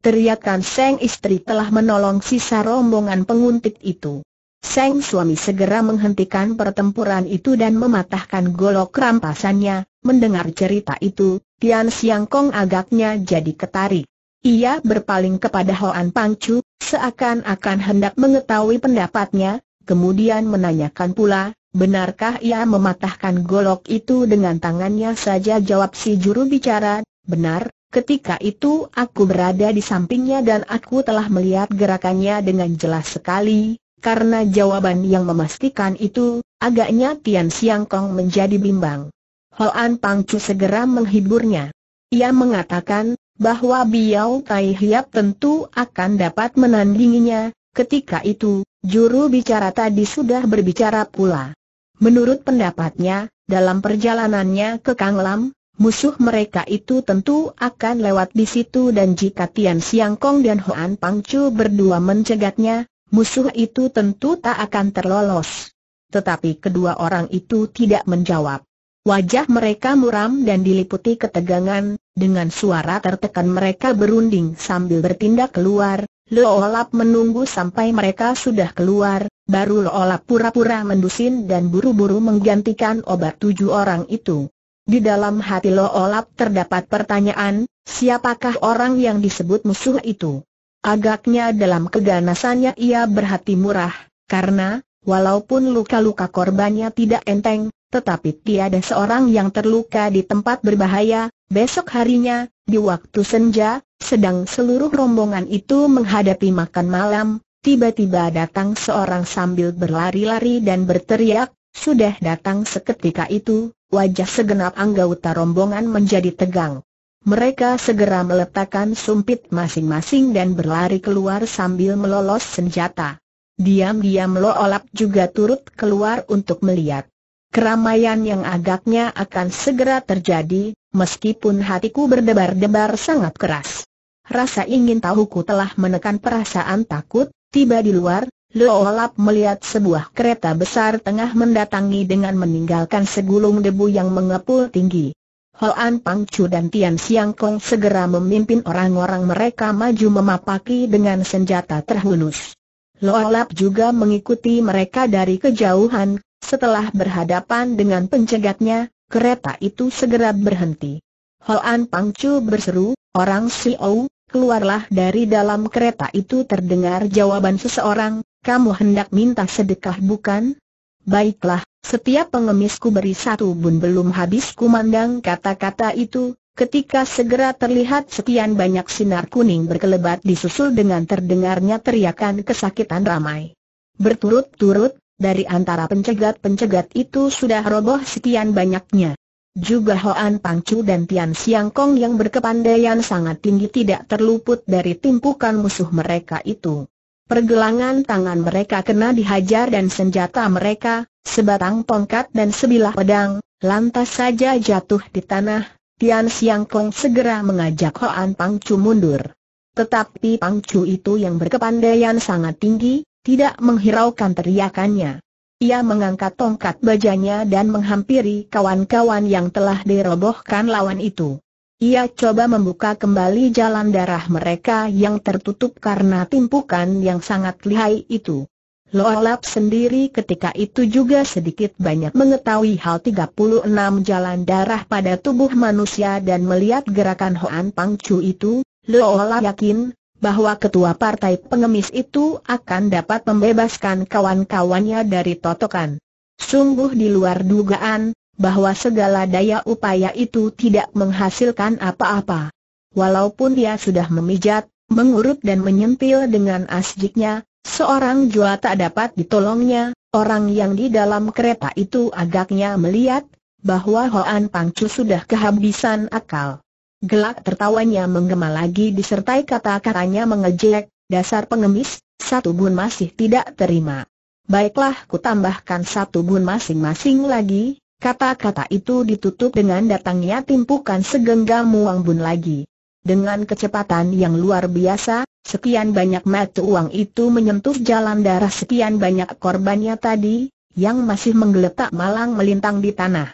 Teriakan Seng istri telah menolong sisa rombongan penguntit itu. Seng suami segera menghentikan pertempuran itu dan mematahkan golok rampasannya, mendengar cerita itu, Tian Siang Kong agaknya jadi ketarik. Ia berpaling kepada Hoan Pangcu, seakan-akan hendak mengetahui pendapatnya, kemudian menanyakan pula, benarkah ia mematahkan golok itu dengan tangannya saja jawab si juru bicara, benar, ketika itu aku berada di sampingnya dan aku telah melihat gerakannya dengan jelas sekali, karena jawaban yang memastikan itu, agaknya Tian Siang Kong menjadi bimbang. Hoan Pangcu segera menghiburnya. Ia mengatakan, bahwa Biao Tai Hiap tentu akan dapat menandinginya, ketika itu, juru bicara tadi sudah berbicara pula. Menurut pendapatnya, dalam perjalanannya ke Kang Lam, musuh mereka itu tentu akan lewat di situ dan jika Tian Siang Kong dan Hoan Pangcu berdua mencegatnya, musuh itu tentu tak akan terlolos. Tetapi kedua orang itu tidak menjawab. Wajah mereka muram dan diliputi ketegangan, dengan suara tertekan mereka berunding sambil bertindak keluar, Loolap menunggu sampai mereka sudah keluar, baru Loolap pura-pura mendusin dan buru-buru menggantikan obat tujuh orang itu. Di dalam hati Loolap terdapat pertanyaan, siapakah orang yang disebut musuh itu? Agaknya dalam keganasannya ia berhati murah, karena, walaupun luka-luka korbannya tidak enteng, tetapi tiada seorang yang terluka di tempat berbahaya, besok harinya, di waktu senja, sedang seluruh rombongan itu menghadapi makan malam, tiba-tiba datang seorang sambil berlari-lari dan berteriak, sudah datang seketika itu, wajah segenap anggota rombongan menjadi tegang. Mereka segera meletakkan sumpit masing-masing dan berlari keluar sambil melolos senjata. Diam-diam Lo Olap juga turut keluar untuk melihat. Keramaian yang agaknya akan segera terjadi, meskipun hatiku berdebar-debar sangat keras. Rasa ingin tahuku telah menekan perasaan takut, tiba di luar, Lo Olap melihat sebuah kereta besar tengah mendatangi dengan meninggalkan segulung debu yang mengepul tinggi. Hoan Pangcu dan Tian Siang Kong segera memimpin orang-orang mereka maju memapaki dengan senjata terhunus. Loalap juga mengikuti mereka dari kejauhan, setelah berhadapan dengan pencegatnya, kereta itu segera berhenti. Hoan Pangcu berseru, orang Xiao, keluarlah dari dalam kereta itu terdengar jawaban seseorang, kamu hendak minta sedekah bukan? Baiklah, setiap pengemisku beri satu bun belum habis kumandang kata-kata itu, ketika segera terlihat sekian banyak sinar kuning berkelebat disusul dengan terdengarnya teriakan kesakitan ramai. Berturut-turut, dari antara pencegat-pencegat itu sudah roboh sekian banyaknya. Juga Hoan Pangcu dan Tian Siang Kong yang berkepandaian sangat tinggi tidak terluput dari timpukan musuh mereka itu. Pergelangan tangan mereka kena dihajar dan senjata mereka, sebatang tongkat dan sebilah pedang, lantas saja jatuh di tanah. Tian Siang Kong segera mengajak Hoan Pangcu mundur. Tetapi Pangcu itu yang berkepandaian sangat tinggi, tidak menghiraukan teriakannya. Ia mengangkat tongkat bajanya dan menghampiri kawan-kawan yang telah dirobohkan lawan itu. Ia coba membuka kembali jalan darah mereka yang tertutup karena timpukan yang sangat lihai itu. Loalap sendiri ketika itu juga sedikit banyak mengetahui hal 36 jalan darah pada tubuh manusia dan melihat gerakan Hoan Pangcu itu, Loalap yakin, bahwa ketua partai pengemis itu akan dapat membebaskan kawan-kawannya dari totokan. Sungguh di luar dugaan, bahwa segala daya upaya itu tidak menghasilkan apa-apa. Walaupun dia sudah memijat, mengurut dan menyentil dengan asjiknya, seorang jua tak dapat ditolongnya, orang yang di dalam kereta itu agaknya melihat, bahwa Hoan Pangcu sudah kehabisan akal. Gelak tertawanya menggema lagi disertai kata-katanya mengejek, dasar pengemis, satu bun masih tidak terima. Baiklah ku tambahkan satu bun masing-masing lagi, kata-kata itu ditutup dengan datangnya timpukan segenggam uang bun lagi. Dengan kecepatan yang luar biasa, sekian banyak mata uang itu menyentuh jalan darah sekian banyak korbannya tadi, yang masih menggeletak malang melintang di tanah.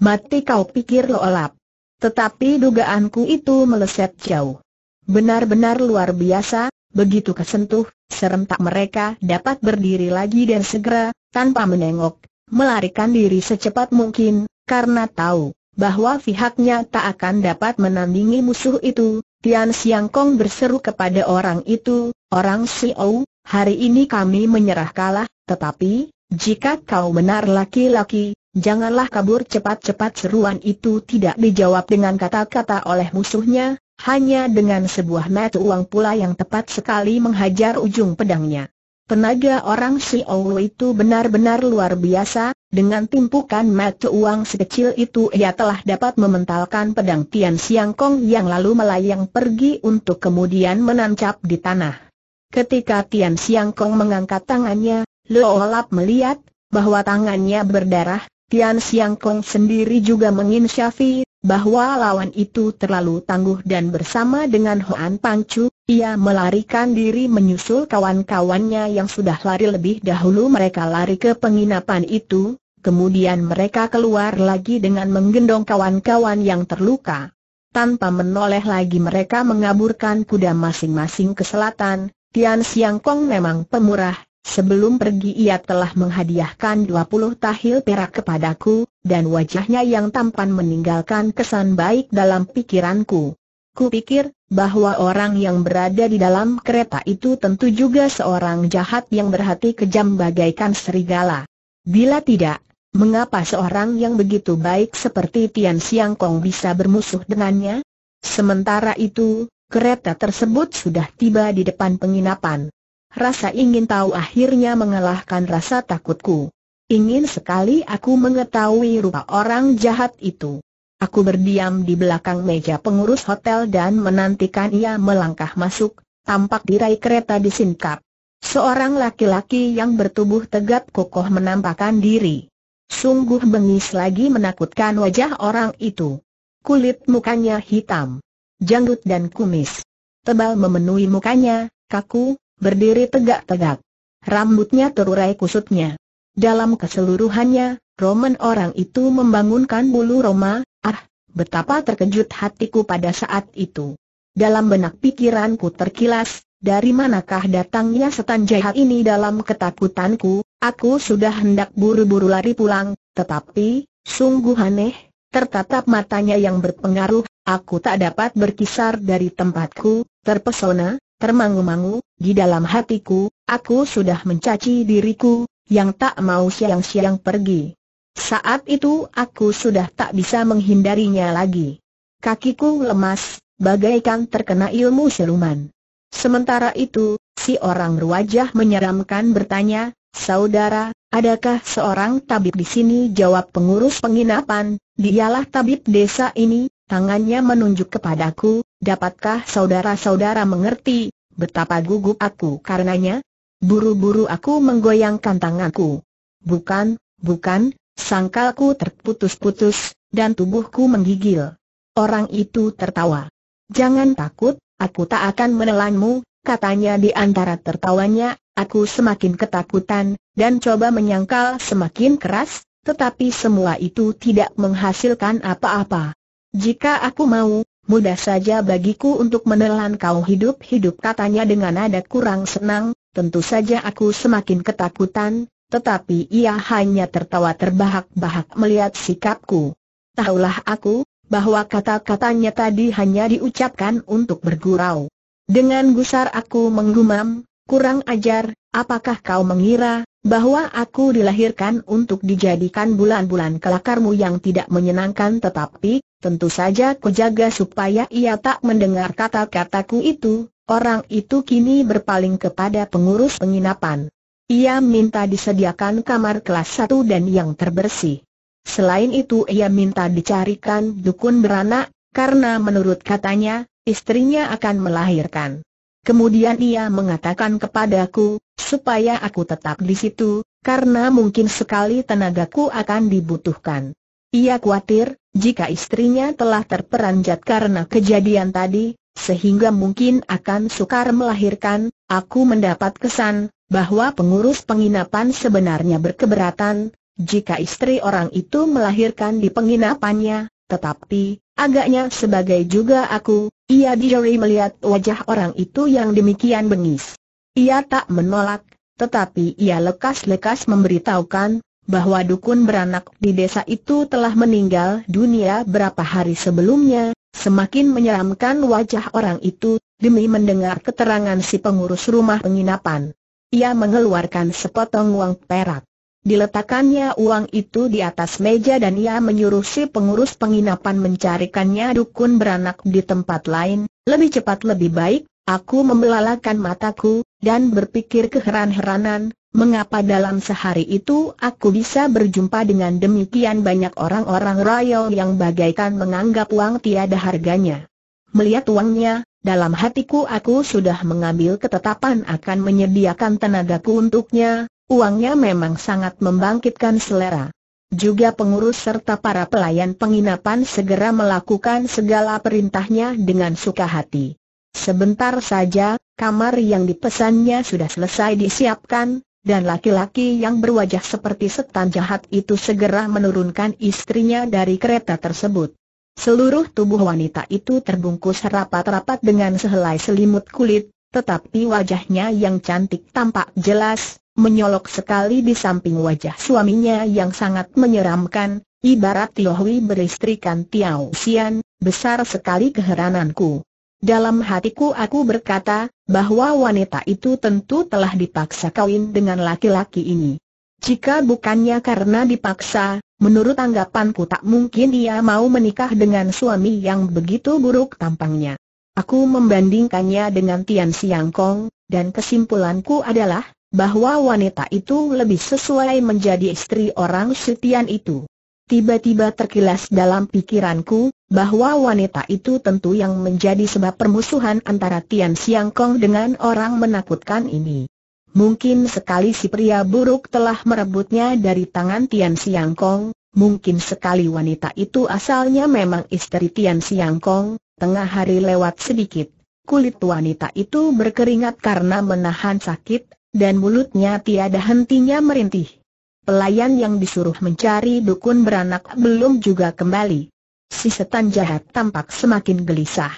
Mati kau pikir lo olap. Tetapi dugaanku itu meleset jauh. Benar-benar luar biasa, begitu kesentuh, serentak mereka dapat berdiri lagi dan segera, tanpa menengok, melarikan diri secepat mungkin, karena tahu bahwa pihaknya tak akan dapat menandingi musuh itu. Tian Siang Kong berseru kepada orang itu, orang Xiao, hari ini kami menyerah kalah, tetapi, jika kau benar laki-laki, Janganlah kabur cepat-cepat seruan itu tidak dijawab dengan kata-kata oleh musuhnya, hanya dengan sebuah mata uang pula yang tepat sekali menghajar ujung pedangnya. Tenaga orang si Oulu itu benar-benar luar biasa, dengan timpukan mata uang sekecil itu ia telah dapat mementalkan pedang Tian Siang Kong yang lalu melayang pergi untuk kemudian menancap di tanah. Ketika Tian Siang Kong mengangkat tangannya, Lo Lap melihat bahwa tangannya berdarah, Tian Siang Kong sendiri juga menginsyafi bahwa lawan itu terlalu tangguh dan bersama dengan Hoan Pangcu, ia melarikan diri menyusul kawan-kawannya yang sudah lari lebih dahulu mereka lari ke penginapan itu, kemudian mereka keluar lagi dengan menggendong kawan-kawan yang terluka. Tanpa menoleh lagi mereka mengaburkan kuda masing-masing ke selatan, Tian Siang Kong memang pemurah, Sebelum pergi ia telah menghadiahkan 20 tahil perak kepadaku, dan wajahnya yang tampan meninggalkan kesan baik dalam pikiranku. Ku pikir, bahwa orang yang berada di dalam kereta itu tentu juga seorang jahat yang berhati kejam bagaikan serigala. Bila tidak, mengapa seorang yang begitu baik seperti Tian Siang Kong bisa bermusuh dengannya? Sementara itu, kereta tersebut sudah tiba di depan penginapan. Rasa ingin tahu akhirnya mengalahkan rasa takutku. Ingin sekali aku mengetahui rupa orang jahat itu. Aku berdiam di belakang meja pengurus hotel dan menantikan ia melangkah masuk, tampak tirai kereta disingkap. Seorang laki-laki yang bertubuh tegap kokoh menampakkan diri. Sungguh bengis lagi menakutkan wajah orang itu. Kulit mukanya hitam, janggut dan kumis. Tebal memenuhi mukanya, kaku, berdiri tegak-tegak. Rambutnya terurai kusutnya. Dalam keseluruhannya, roman orang itu membangunkan bulu Roma, ah, betapa terkejut hatiku pada saat itu. Dalam benak pikiranku terkilas, dari manakah datangnya setan jahat ini dalam ketakutanku, aku sudah hendak buru-buru lari pulang, tetapi, sungguh aneh, tertatap matanya yang berpengaruh, aku tak dapat berkisar dari tempatku, terpesona, termangu-mangu, di dalam hatiku, aku sudah mencaci diriku, yang tak mau siang-siang pergi. Saat itu aku sudah tak bisa menghindarinya lagi. Kakiku lemas, bagaikan terkena ilmu siluman. Sementara itu, si orang berwajah menyeramkan bertanya, Saudara, Adakah seorang tabib di sini? Jawab pengurus penginapan, dialah tabib desa ini, tangannya menunjuk kepadaku, dapatkah saudara-saudara mengerti, betapa gugup aku karenanya? Buru-buru aku menggoyangkan tanganku. Bukan, bukan, sangkalku terputus-putus, dan tubuhku menggigil. Orang itu tertawa. Jangan takut, aku tak akan menelanmu, katanya di antara tertawanya, aku semakin ketakutan, dan coba menyangkal semakin keras, tetapi semua itu tidak menghasilkan apa-apa. Jika aku mau, mudah saja bagiku untuk menelan kau hidup-hidup katanya dengan nada kurang senang, tentu saja aku semakin ketakutan, tetapi ia hanya tertawa terbahak-bahak melihat sikapku. Tahulah aku, bahwa kata-katanya tadi hanya diucapkan untuk bergurau. Dengan gusar aku menggumam, kurang ajar, apakah kau mengira, bahwa aku dilahirkan untuk dijadikan bulan-bulan kelakarmu yang tidak menyenangkan tetapi, tentu saja kujaga supaya ia tak mendengar kata-kataku itu, orang itu kini berpaling kepada pengurus penginapan. Ia minta disediakan kamar kelas satu dan yang terbersih. Selain itu ia minta dicarikan dukun beranak, karena menurut katanya, istrinya akan melahirkan. Kemudian ia mengatakan kepadaku, supaya aku tetap di situ, karena mungkin sekali tenagaku akan dibutuhkan. Ia khawatir, jika istrinya telah terperanjat karena kejadian tadi, sehingga mungkin akan sukar melahirkan, aku mendapat kesan, bahwa pengurus penginapan sebenarnya berkeberatan, jika istri orang itu melahirkan di penginapannya, tetapi, agaknya sebagai juga aku, ia dijari melihat wajah orang itu yang demikian bengis. Ia tak menolak, tetapi ia lekas-lekas memberitahukan, bahwa dukun beranak di desa itu telah meninggal dunia berapa hari sebelumnya, semakin menyeramkan wajah orang itu, demi mendengar keterangan si pengurus rumah penginapan. Ia mengeluarkan sepotong uang perak. Diletakkannya uang itu di atas meja dan ia menyuruh si pengurus penginapan mencarikannya dukun beranak di tempat lain, lebih cepat lebih baik, aku membelalakan mataku, dan berpikir keheran-heranan, mengapa dalam sehari itu aku bisa berjumpa dengan demikian banyak orang-orang royal yang bagaikan menganggap uang tiada harganya. Melihat uangnya, dalam hatiku aku sudah mengambil ketetapan akan menyediakan tenagaku untuknya, Uangnya memang sangat membangkitkan selera. Juga pengurus serta para pelayan penginapan segera melakukan segala perintahnya dengan suka hati. Sebentar saja, kamar yang dipesannya sudah selesai disiapkan, dan laki-laki yang berwajah seperti setan jahat itu segera menurunkan istrinya dari kereta tersebut. Seluruh tubuh wanita itu terbungkus rapat-rapat dengan sehelai selimut kulit, tetapi wajahnya yang cantik tampak jelas, menyolok sekali di samping wajah suaminya yang sangat menyeramkan, ibarat Tiohui beristrikan Tiao Xian, besar sekali keherananku. Dalam hatiku aku berkata, bahwa wanita itu tentu telah dipaksa kawin dengan laki-laki ini. Jika bukannya karena dipaksa, menurut anggapanku tak mungkin ia mau menikah dengan suami yang begitu buruk tampangnya. Aku membandingkannya dengan Tian Siang Kong, dan kesimpulanku adalah, bahwa wanita itu lebih sesuai menjadi istri orang setian itu. Tiba-tiba terkilas dalam pikiranku, bahwa wanita itu tentu yang menjadi sebab permusuhan antara Tian Siang Kong dengan orang menakutkan ini. Mungkin sekali si pria buruk telah merebutnya dari tangan Tian Siang Kong, mungkin sekali wanita itu asalnya memang istri Tian Siang Kong, tengah hari lewat sedikit. Kulit wanita itu berkeringat karena menahan sakit, dan mulutnya tiada hentinya merintih. Pelayan yang disuruh mencari dukun beranak belum juga kembali. Si setan jahat tampak semakin gelisah.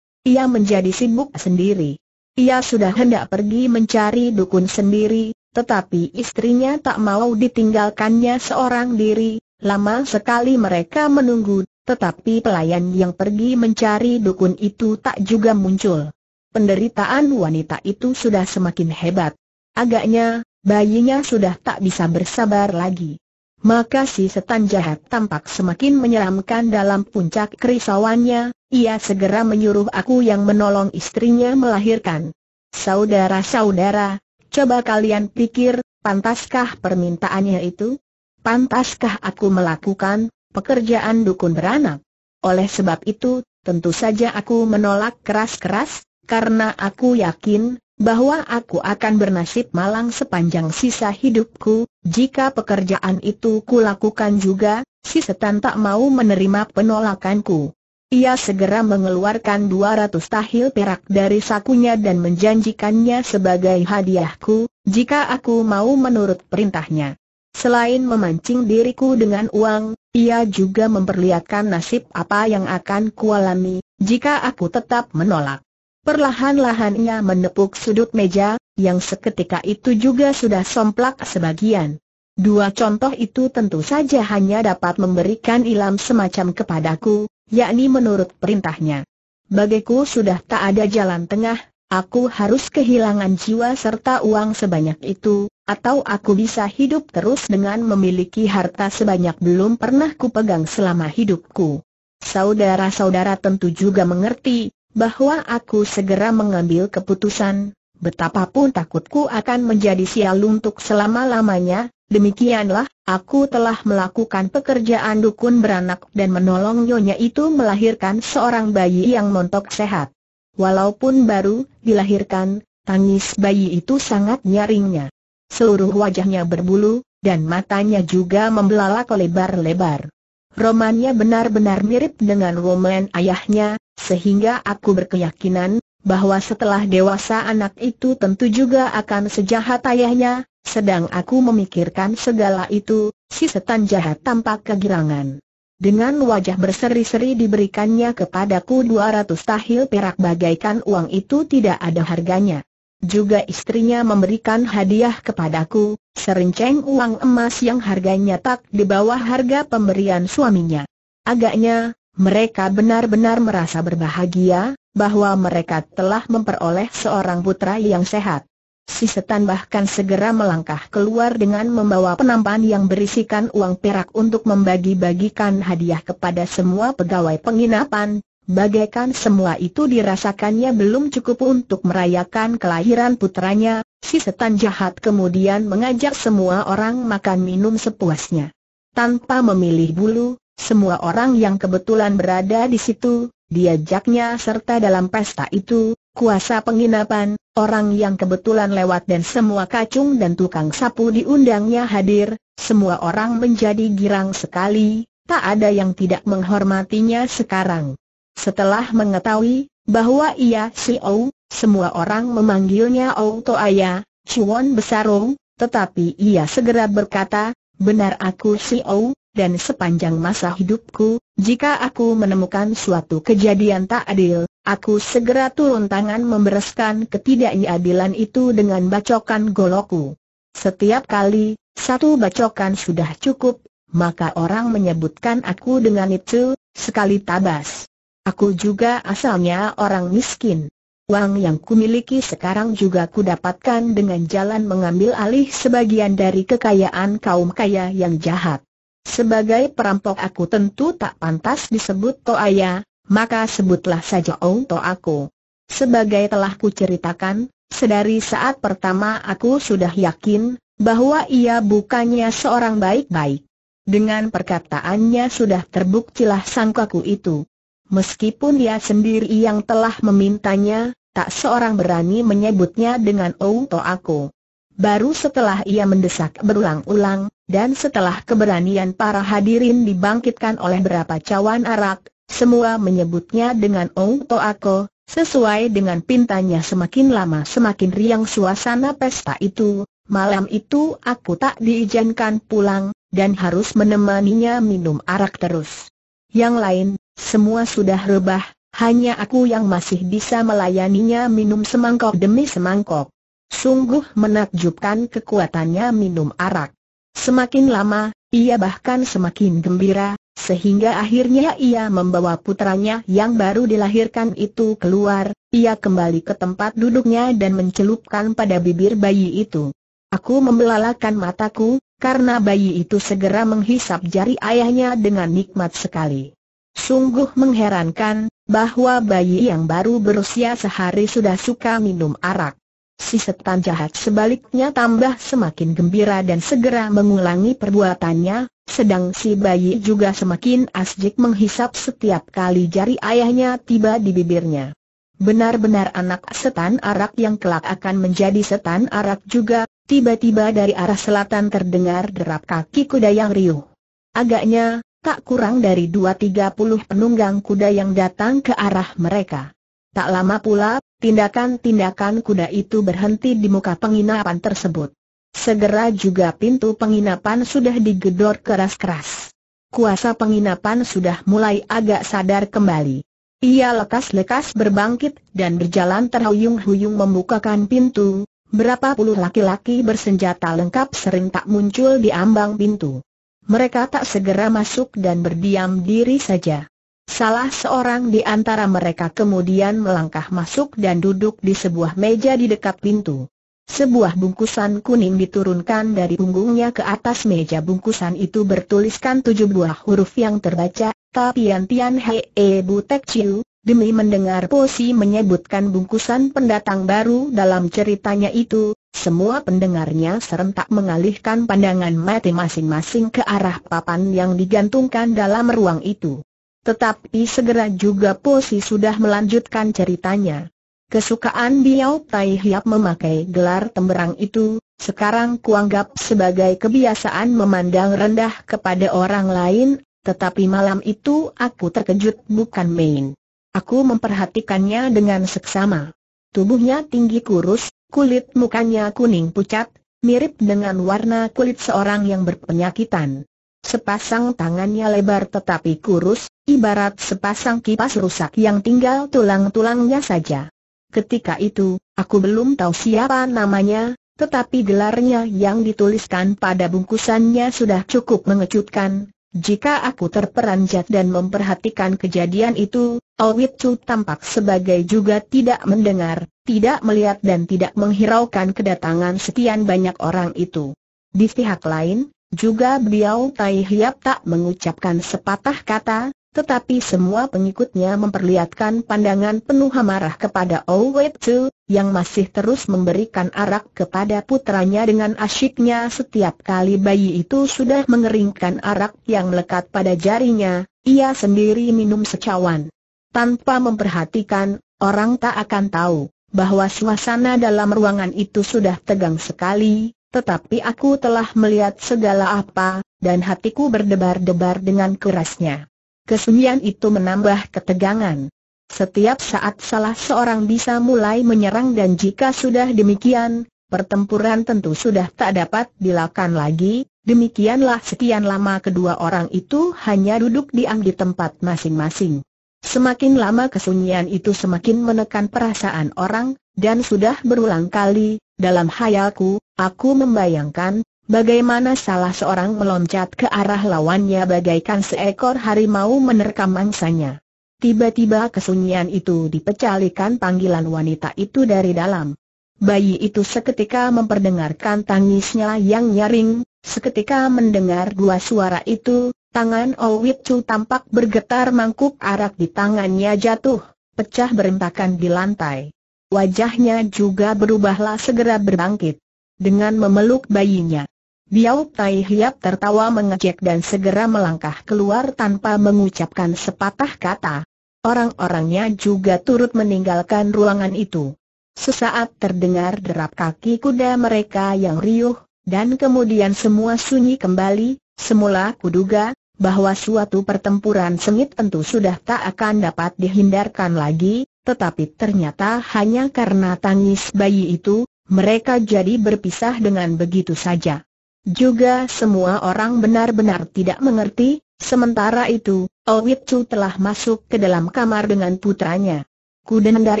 Ia menjadi sibuk sendiri. Ia sudah hendak pergi mencari dukun sendiri, tetapi istrinya tak mau ditinggalkannya seorang diri. Lama sekali mereka menunggu, tetapi pelayan yang pergi mencari dukun itu tak juga muncul. Penderitaan wanita itu sudah semakin hebat. Agaknya, bayinya sudah tak bisa bersabar lagi. Maka si setan jahat tampak semakin menyeramkan dalam puncak kerisauannya, ia segera menyuruh aku yang menolong istrinya melahirkan. Saudara-saudara, coba kalian pikir, pantaskah permintaannya itu? Pantaskah aku melakukan pekerjaan dukun beranak? Oleh sebab itu, tentu saja aku menolak keras-keras, karena aku yakin bahwa aku akan bernasib malang sepanjang sisa hidupku, jika pekerjaan itu kulakukan juga, si setan tak mau menerima penolakanku. Ia segera mengeluarkan 200 tahil perak dari sakunya dan menjanjikannya sebagai hadiahku, jika aku mau menurut perintahnya. Selain memancing diriku dengan uang, ia juga memperlihatkan nasib apa yang akan kualami, jika aku tetap menolak. Perlahan-lahan ia menepuk sudut meja, yang seketika itu juga sudah somplak sebagian. Dua contoh itu tentu saja hanya dapat memberikan ilham semacam kepadaku, yakni menurut perintahnya. Bagiku sudah tak ada jalan tengah, aku harus kehilangan jiwa serta uang sebanyak itu, atau aku bisa hidup terus dengan memiliki harta sebanyak belum pernah kupegang selama hidupku. Saudara-saudara tentu juga mengerti, bahwa aku segera mengambil keputusan, betapapun takutku akan menjadi sial untuk selama-lamanya, Demikianlah, aku telah melakukan pekerjaan dukun beranak dan menolong nyonya itu melahirkan seorang bayi yang montok sehat. Walaupun baru dilahirkan, tangis bayi itu sangat nyaringnya. Seluruh wajahnya berbulu, dan matanya juga membelalak lebar-lebar. Romannya benar-benar mirip dengan roman ayahnya, sehingga aku berkeyakinan, bahwa setelah dewasa anak itu tentu juga akan sejahat ayahnya, sedang aku memikirkan segala itu, si setan jahat tampak kegirangan. Dengan wajah berseri-seri diberikannya kepadaku 200 tahil perak bagaikan uang itu tidak ada harganya. Juga istrinya memberikan hadiah kepadaku, serinceng uang emas yang harganya tak di bawah harga pemberian suaminya. Agaknya, mereka benar-benar merasa berbahagia, bahwa mereka telah memperoleh seorang putra yang sehat. Si setan bahkan segera melangkah keluar dengan membawa penampan yang berisikan uang perak untuk membagi-bagikan hadiah kepada semua pegawai penginapan, bagaikan semua itu dirasakannya belum cukup untuk merayakan kelahiran putranya, si setan jahat kemudian mengajak semua orang makan minum sepuasnya. Tanpa memilih bulu, semua orang yang kebetulan berada di situ, diajaknya serta dalam pesta itu, kuasa penginapan, orang yang kebetulan lewat dan semua kacung dan tukang sapu diundangnya hadir, semua orang menjadi girang sekali, tak ada yang tidak menghormatinya sekarang. Setelah mengetahui bahwa ia si Ou, semua orang memanggilnya Ou Toaya, Chuan Besarong, tetapi ia segera berkata, benar aku si Ou, dan sepanjang masa hidupku, jika aku menemukan suatu kejadian tak adil, aku segera turun tangan membereskan ketidakadilan itu dengan bacokan golokku. Setiap kali, satu bacokan sudah cukup, maka orang menyebutkan aku dengan itu, sekali tabas. Aku juga asalnya orang miskin. Uang yang kumiliki sekarang juga kudapatkan dengan jalan mengambil alih sebagian dari kekayaan kaum kaya yang jahat. Sebagai perampok aku tentu tak pantas disebut Toaya, maka sebutlah saja Ong To aku. Sebagai telah kuceritakan, sedari saat pertama aku sudah yakin, bahwa ia bukannya seorang baik-baik. Dengan perkataannya sudah terbuktilah sangkaku itu. Meskipun dia sendiri yang telah memintanya, tak seorang berani menyebutnya dengan Ong To aku. Baru setelah ia mendesak berulang-ulang, dan setelah keberanian para hadirin dibangkitkan oleh berapa cawan arak, semua menyebutnya dengan Ong Toako, sesuai dengan pintanya semakin lama semakin riang suasana pesta itu, malam itu aku tak diizinkan pulang, dan harus menemaninya minum arak terus. Yang lain, semua sudah rebah, hanya aku yang masih bisa melayaninya minum semangkok demi semangkok. Sungguh menakjubkan kekuatannya minum arak. Semakin lama, ia bahkan semakin gembira, sehingga akhirnya ia membawa putranya yang baru dilahirkan itu keluar, ia kembali ke tempat duduknya dan mencelupkan pada bibir bayi itu. Aku membelalakan mataku, karena bayi itu segera menghisap jari ayahnya dengan nikmat sekali. Sungguh mengherankan, bahwa bayi yang baru berusia sehari sudah suka minum arak. Si setan jahat sebaliknya tambah semakin gembira dan segera mengulangi perbuatannya, sedang si bayi juga semakin asjik menghisap setiap kali jari ayahnya tiba di bibirnya. Benar-benar anak setan arak yang kelak akan menjadi setan arak juga, tiba-tiba dari arah selatan terdengar derap kaki kuda yang riuh. Agaknya, tak kurang dari dua tiga puluh penunggang kuda yang datang ke arah mereka. Tak lama pula, tindakan-tindakan kuda itu berhenti di muka penginapan tersebut. Segera juga pintu penginapan sudah digedor keras-keras. Kuasa penginapan sudah mulai agak sadar kembali. Ia lekas-lekas berbangkit dan berjalan terhuyung-huyung membukakan pintu. Berapa puluh laki-laki bersenjata lengkap sering tak muncul di ambang pintu. Mereka tak segera masuk dan berdiam diri saja. Salah seorang di antara mereka kemudian melangkah masuk dan duduk di sebuah meja di dekat pintu. Sebuah bungkusan kuning diturunkan dari punggungnya ke atas meja bungkusan itu bertuliskan tujuh buah huruf yang terbaca, Tapian Tian Hee Bu Tek Chiu, Demi mendengar Posi menyebutkan bungkusan pendatang baru dalam ceritanya itu, semua pendengarnya serentak mengalihkan pandangan mati masing-masing ke arah papan yang digantungkan dalam ruang itu. Tetapi segera juga Posi sudah melanjutkan ceritanya. Kesukaan Biao Tai Hiap memakai gelar temberang itu, sekarang kuanggap sebagai kebiasaan memandang rendah kepada orang lain, tetapi malam itu aku terkejut bukan main. Aku memperhatikannya dengan seksama. Tubuhnya tinggi kurus, kulit mukanya kuning pucat, mirip dengan warna kulit seorang yang berpenyakitan. Sepasang tangannya lebar tetapi kurus, ibarat sepasang kipas rusak yang tinggal tulang-tulangnya saja. Ketika itu, aku belum tahu siapa namanya, tetapi gelarnya yang dituliskan pada bungkusannya sudah cukup mengejutkan, jika aku terperanjat dan memperhatikan kejadian itu, Awit Chu tampak sebagai juga tidak mendengar, tidak melihat dan tidak menghiraukan kedatangan sekian banyak orang itu. Di pihak lain, juga beliau Tai Hiap tak mengucapkan sepatah kata, tetapi semua pengikutnya memperlihatkan pandangan penuh amarah kepada Owet Chu, yang masih terus memberikan arak kepada putranya dengan asyiknya setiap kali bayi itu sudah mengeringkan arak yang melekat pada jarinya, ia sendiri minum secawan. Tanpa memperhatikan, orang tak akan tahu, bahwa suasana dalam ruangan itu sudah tegang sekali, tetapi aku telah melihat segala apa, dan hatiku berdebar-debar dengan kerasnya. Kesunyian itu menambah ketegangan. Setiap saat salah seorang bisa mulai menyerang dan jika sudah demikian, pertempuran tentu sudah tak dapat dilakukan lagi, demikianlah sekian lama kedua orang itu hanya duduk diam di tempat masing-masing. Semakin lama kesunyian itu semakin menekan perasaan orang, dan sudah berulang kali, dalam hayalku, aku membayangkan, Bagaimana salah seorang meloncat ke arah lawannya bagaikan seekor harimau menerkam mangsanya. Tiba-tiba kesunyian itu dipecalikan panggilan wanita itu dari dalam. Bayi itu seketika memperdengarkan tangisnya yang nyaring, seketika mendengar dua suara itu, tangan Owit Chu tampak bergetar mangkuk arak di tangannya jatuh, pecah berentakan di lantai. Wajahnya juga berubahlah segera berbangkit. Dengan memeluk bayinya, Biao Tai Hiap tertawa mengejek dan segera melangkah keluar tanpa mengucapkan sepatah kata. Orang-orangnya juga turut meninggalkan ruangan itu. Sesaat terdengar derap kaki kuda mereka yang riuh, dan kemudian semua sunyi kembali, semula kuduga, bahwa suatu pertempuran sengit tentu sudah tak akan dapat dihindarkan lagi, tetapi ternyata hanya karena tangis bayi itu, mereka jadi berpisah dengan begitu saja. Juga semua orang benar-benar tidak mengerti, sementara itu, Owit Chu telah masuk ke dalam kamar dengan putranya. Kudendar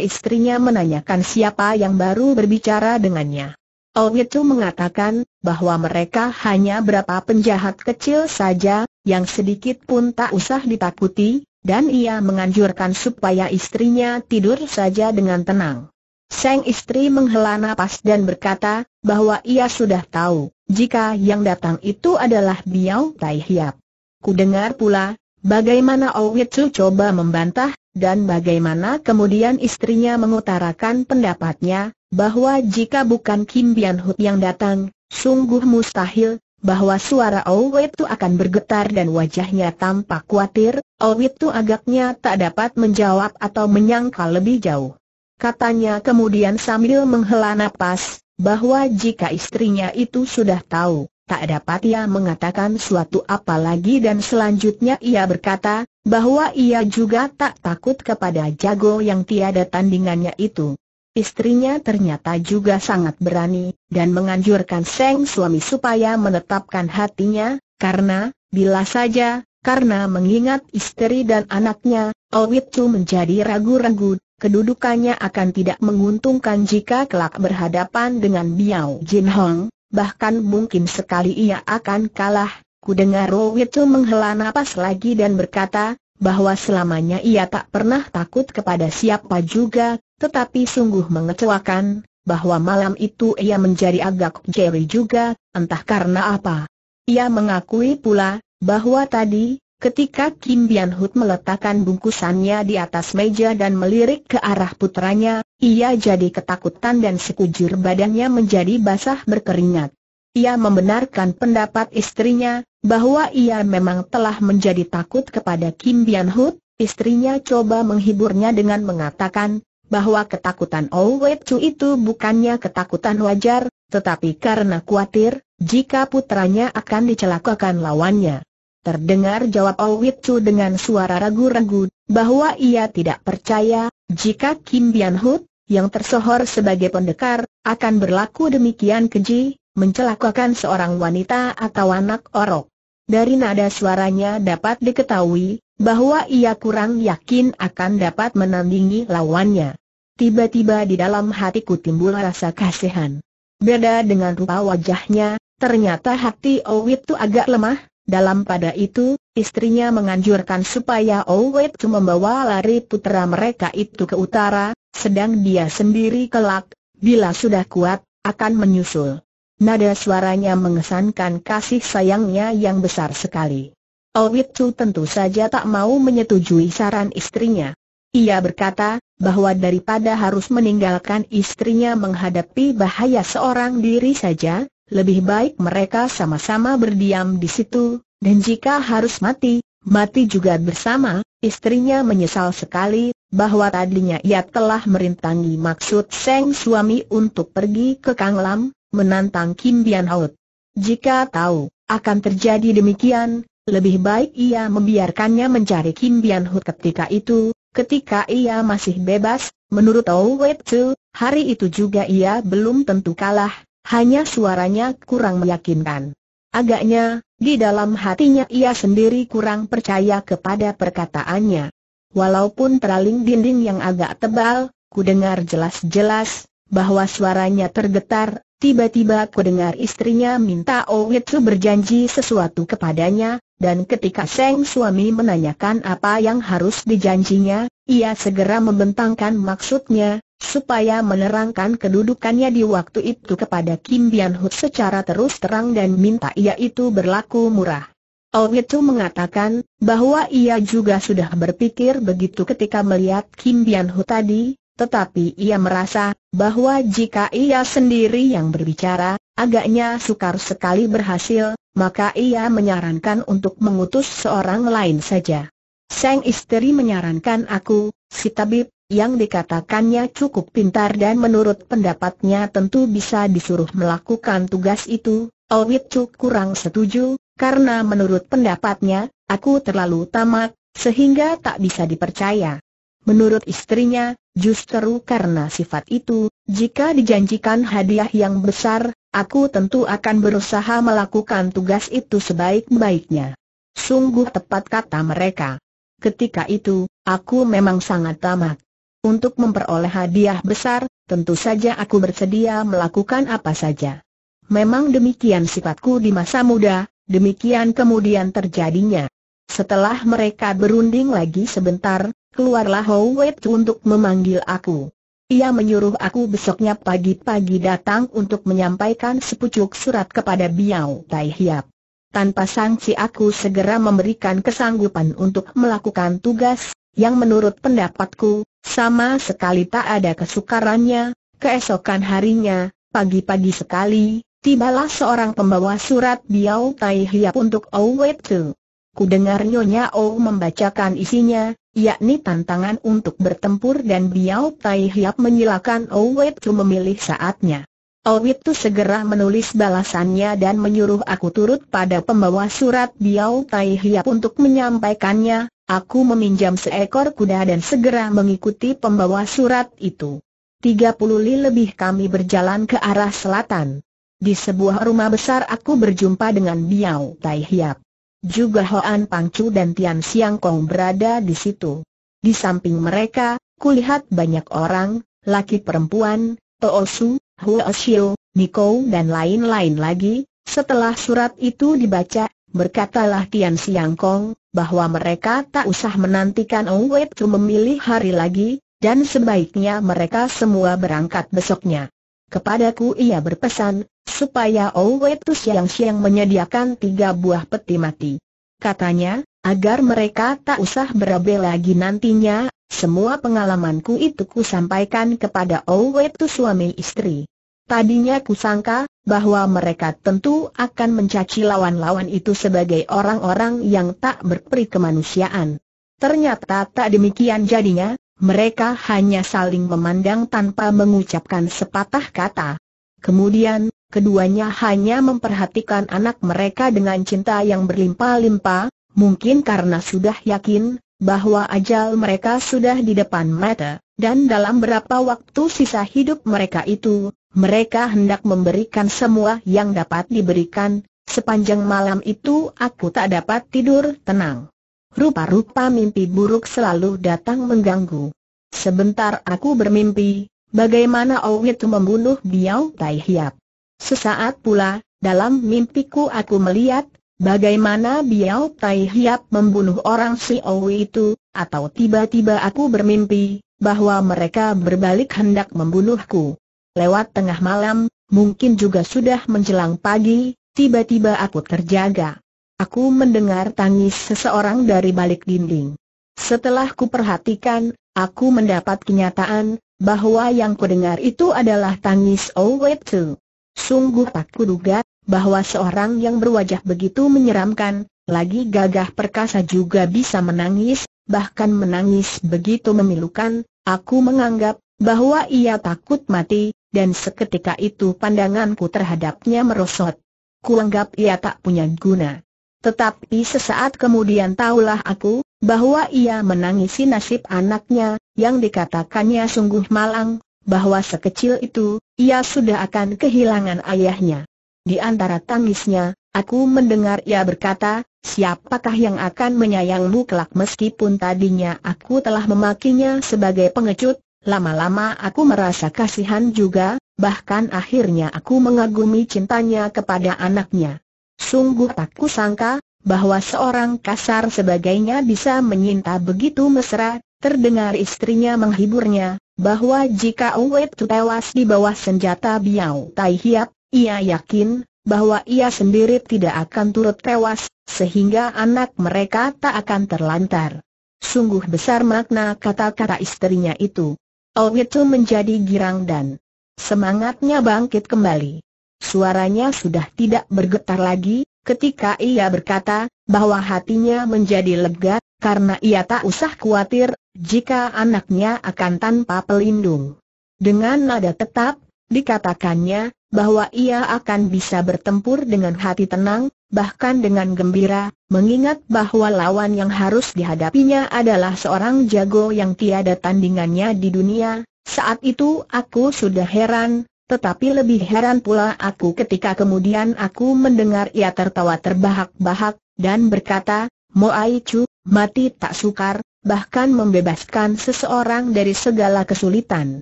istrinya menanyakan siapa yang baru berbicara dengannya. Owit Chu mengatakan, bahwa mereka hanya berapa penjahat kecil saja, yang sedikit pun tak usah ditakuti, dan ia menganjurkan supaya istrinya tidur saja dengan tenang. Sang istri menghela napas dan berkata, bahwa ia sudah tahu, jika yang datang itu adalah Biao Tai Hiap. Ku dengar pula, bagaimana Owitsu coba membantah, dan bagaimana kemudian istrinya mengutarakan pendapatnya, bahwa jika bukan Kim Bian Hut yang datang, sungguh mustahil, bahwa suara Owe itu akan bergetar dan wajahnya tampak khawatir, Owe itu agaknya tak dapat menjawab atau menyangka lebih jauh. Katanya kemudian sambil menghela napas, bahwa jika istrinya itu sudah tahu, tak dapat ia mengatakan suatu apa lagi dan selanjutnya ia berkata, bahwa ia juga tak takut kepada jago yang tiada tandingannya itu. Istrinya ternyata juga sangat berani, dan menganjurkan Seng suami supaya menetapkan hatinya, karena, bila saja, karena mengingat istri dan anaknya, Owitu menjadi ragu-ragu, kedudukannya akan tidak menguntungkan jika kelak berhadapan dengan Biao Jin Hong, bahkan mungkin sekali ia akan kalah. Ku dengar Rowitu menghela napas lagi dan berkata, bahwa selamanya ia tak pernah takut kepada siapa juga, tetapi sungguh mengecewakan, bahwa malam itu ia menjadi agak jeri juga, entah karena apa. Ia mengakui pula, bahwa tadi, ketika Kim Bian Hut meletakkan bungkusannya di atas meja dan melirik ke arah putranya, ia jadi ketakutan dan sekujur badannya menjadi basah berkeringat. Ia membenarkan pendapat istrinya, bahwa ia memang telah menjadi takut kepada Kim Bian Hut, istrinya coba menghiburnya dengan mengatakan, bahwa ketakutan Wei Chu itu bukannya ketakutan wajar, tetapi karena khawatir, jika putranya akan dicelakakan lawannya. Terdengar jawab Wei Chu dengan suara ragu-ragu, bahwa ia tidak percaya, jika Kim Bian Hut, yang tersohor sebagai pendekar, akan berlaku demikian keji, mencelakakan seorang wanita atau anak orok. Dari nada suaranya dapat diketahui, bahwa ia kurang yakin akan dapat menandingi lawannya. Tiba-tiba di dalam hatiku timbul rasa kasihan. Beda dengan rupa wajahnya, ternyata hati Owit itu agak lemah, dalam pada itu, istrinya menganjurkan supaya Owit itu membawa lari putra mereka itu ke utara, sedang dia sendiri kelak, bila sudah kuat, akan menyusul. Nada suaranya mengesankan kasih sayangnya yang besar sekali. Owit Chu tentu saja tak mau menyetujui saran istrinya. Ia berkata, bahwa daripada harus meninggalkan istrinya menghadapi bahaya seorang diri saja, lebih baik mereka sama-sama berdiam di situ, dan jika harus mati, mati juga bersama, istrinya menyesal sekali, bahwa tadinya ia telah merintangi maksud Seng suami untuk pergi ke Kang Lam, menantang Kim Bian Hout. Jika tahu, akan terjadi demikian, lebih baik ia membiarkannya mencari Kim Bian Hout ketika itu, ketika ia masih bebas, menurut Oh Wei Tzu, hari itu juga ia belum tentu kalah, hanya suaranya kurang meyakinkan. Agaknya, di dalam hatinya ia sendiri kurang percaya kepada perkataannya. Walaupun teraling dinding yang agak tebal, ku dengar jelas-jelas, bahwa suaranya tergetar, tiba-tiba ku dengar istrinya minta Owitsu berjanji sesuatu kepadanya, dan ketika Seng suami menanyakan apa yang harus dijanjinya, ia segera membentangkan maksudnya, supaya menerangkan kedudukannya di waktu itu kepada Kim Bian Hut secara terus terang dan minta ia itu berlaku murah. Oh itu mengatakan, bahwa ia juga sudah berpikir begitu ketika melihat Kim Bian Hu tadi, tetapi ia merasa, bahwa jika ia sendiri yang berbicara, agaknya sukar sekali berhasil, maka ia menyarankan untuk mengutus seorang lain saja. Sang istri menyarankan aku, si tabib, yang dikatakannya cukup pintar dan menurut pendapatnya tentu bisa disuruh melakukan tugas itu, Owit Cuk kurang setuju, karena menurut pendapatnya, aku terlalu tamat, sehingga tak bisa dipercaya. Menurut istrinya, justru karena sifat itu, jika dijanjikan hadiah yang besar, aku tentu akan berusaha melakukan tugas itu sebaik-baiknya. Sungguh tepat kata mereka. Ketika itu, aku memang sangat tamat. Untuk memperoleh hadiah besar, tentu saja aku bersedia melakukan apa saja. Memang demikian sifatku di masa muda, Demikian kemudian terjadinya. Setelah mereka berunding lagi sebentar, keluarlah Howet untuk memanggil aku. Ia menyuruh aku besoknya pagi-pagi datang untuk menyampaikan sepucuk surat kepada Biao Tai Hiap. Tanpa sanksi aku segera memberikan kesanggupan untuk melakukan tugas, yang menurut pendapatku, sama sekali tak ada kesukarannya, Keesokan harinya, pagi-pagi sekali, tibalah seorang pembawa surat Biao Tai Hiap untuk Wet Tu. Ku dengar Nyonya O membacakan isinya, yakni tantangan untuk bertempur dan Biao Tai Hiap menyilakan Oh Wet Tu memilih saatnya. Oh Wet Tu segera menulis balasannya dan menyuruh aku turut pada pembawa surat Biao Tai Hiap untuk menyampaikannya, aku meminjam seekor kuda dan segera mengikuti pembawa surat itu. Tiga puluh li lebih kami berjalan ke arah selatan. Di sebuah rumah besar aku berjumpa dengan Biao Tai Hiap. Juga Hoan Pangcu dan Tian Siang Kong berada di situ. Di samping mereka, kulihat banyak orang, laki perempuan, Toosu, Hua Xiu, Niko dan lain-lain lagi. Setelah surat itu dibaca, berkatalah Tian Siang Kong, bahwa mereka tak usah menantikan Owet Tu memilih hari lagi, dan sebaiknya mereka semua berangkat besoknya. Kepadaku ia berpesan, supaya Owetu siang-siang menyediakan tiga buah peti mati. Katanya, agar mereka tak usah berabe lagi nantinya, semua pengalamanku itu ku sampaikan kepada Owetu suami istri. Tadinya kusangka, bahwa mereka tentu akan mencaci lawan-lawan itu sebagai orang-orang yang tak berperi kemanusiaan. Ternyata tak demikian jadinya, mereka hanya saling memandang tanpa mengucapkan sepatah kata. Kemudian, keduanya hanya memperhatikan anak mereka dengan cinta yang berlimpah-limpah, mungkin karena sudah yakin bahwa ajal mereka sudah di depan mata, dan dalam berapa waktu sisa hidup mereka itu, mereka hendak memberikan semua yang dapat diberikan. Sepanjang malam itu aku tak dapat tidur tenang. Rupa-rupa mimpi buruk selalu datang mengganggu. Sebentar aku bermimpi, bagaimana itu membunuh Biao Tai Hiap. Sesaat pula, dalam mimpiku aku melihat, bagaimana Biao Tai Hiap membunuh orang si Owi itu, atau tiba-tiba aku bermimpi, bahwa mereka berbalik hendak membunuhku. Lewat tengah malam, mungkin juga sudah menjelang pagi, tiba-tiba aku terjaga. Aku mendengar tangis seseorang dari balik dinding. Setelah ku perhatikan, aku mendapat kenyataan, bahwa yang kudengar itu adalah tangis Owetu. Sungguh tak kuduga, bahwa seorang yang berwajah begitu menyeramkan, lagi gagah perkasa juga bisa menangis, bahkan menangis begitu memilukan, aku menganggap, bahwa ia takut mati, dan seketika itu pandanganku terhadapnya merosot. Kuanggap ia tak punya guna. Tetapi sesaat kemudian tahulah aku, bahwa ia menangisi nasib anaknya, yang dikatakannya sungguh malang, bahwa sekecil itu, ia sudah akan kehilangan ayahnya. Di antara tangisnya, aku mendengar ia berkata, siapakah yang akan menyayangmu kelak meskipun tadinya aku telah memakinya sebagai pengecut, lama-lama aku merasa kasihan juga, bahkan akhirnya aku mengagumi cintanya kepada anaknya. Sungguh tak kusangka, bahwa seorang kasar sebagainya bisa menyinta begitu mesra, terdengar istrinya menghiburnya, bahwa jika Uwet tewas di bawah senjata Biao Tai Hiap, ia yakin, bahwa ia sendiri tidak akan turut tewas, sehingga anak mereka tak akan terlantar. Sungguh besar makna kata-kata istrinya itu. Uwet menjadi girang dan semangatnya bangkit kembali. Suaranya sudah tidak bergetar lagi, ketika ia berkata, bahwa hatinya menjadi lega, karena ia tak usah khawatir, jika anaknya akan tanpa pelindung. Dengan nada tetap, dikatakannya, bahwa ia akan bisa bertempur dengan hati tenang, bahkan dengan gembira, mengingat bahwa lawan yang harus dihadapinya adalah seorang jago yang tiada tandingannya di dunia. Saat itu aku sudah heran, tetapi lebih heran pula aku ketika kemudian aku mendengar ia tertawa terbahak-bahak, dan berkata, Moai Chu, mati tak sukar, bahkan membebaskan seseorang dari segala kesulitan.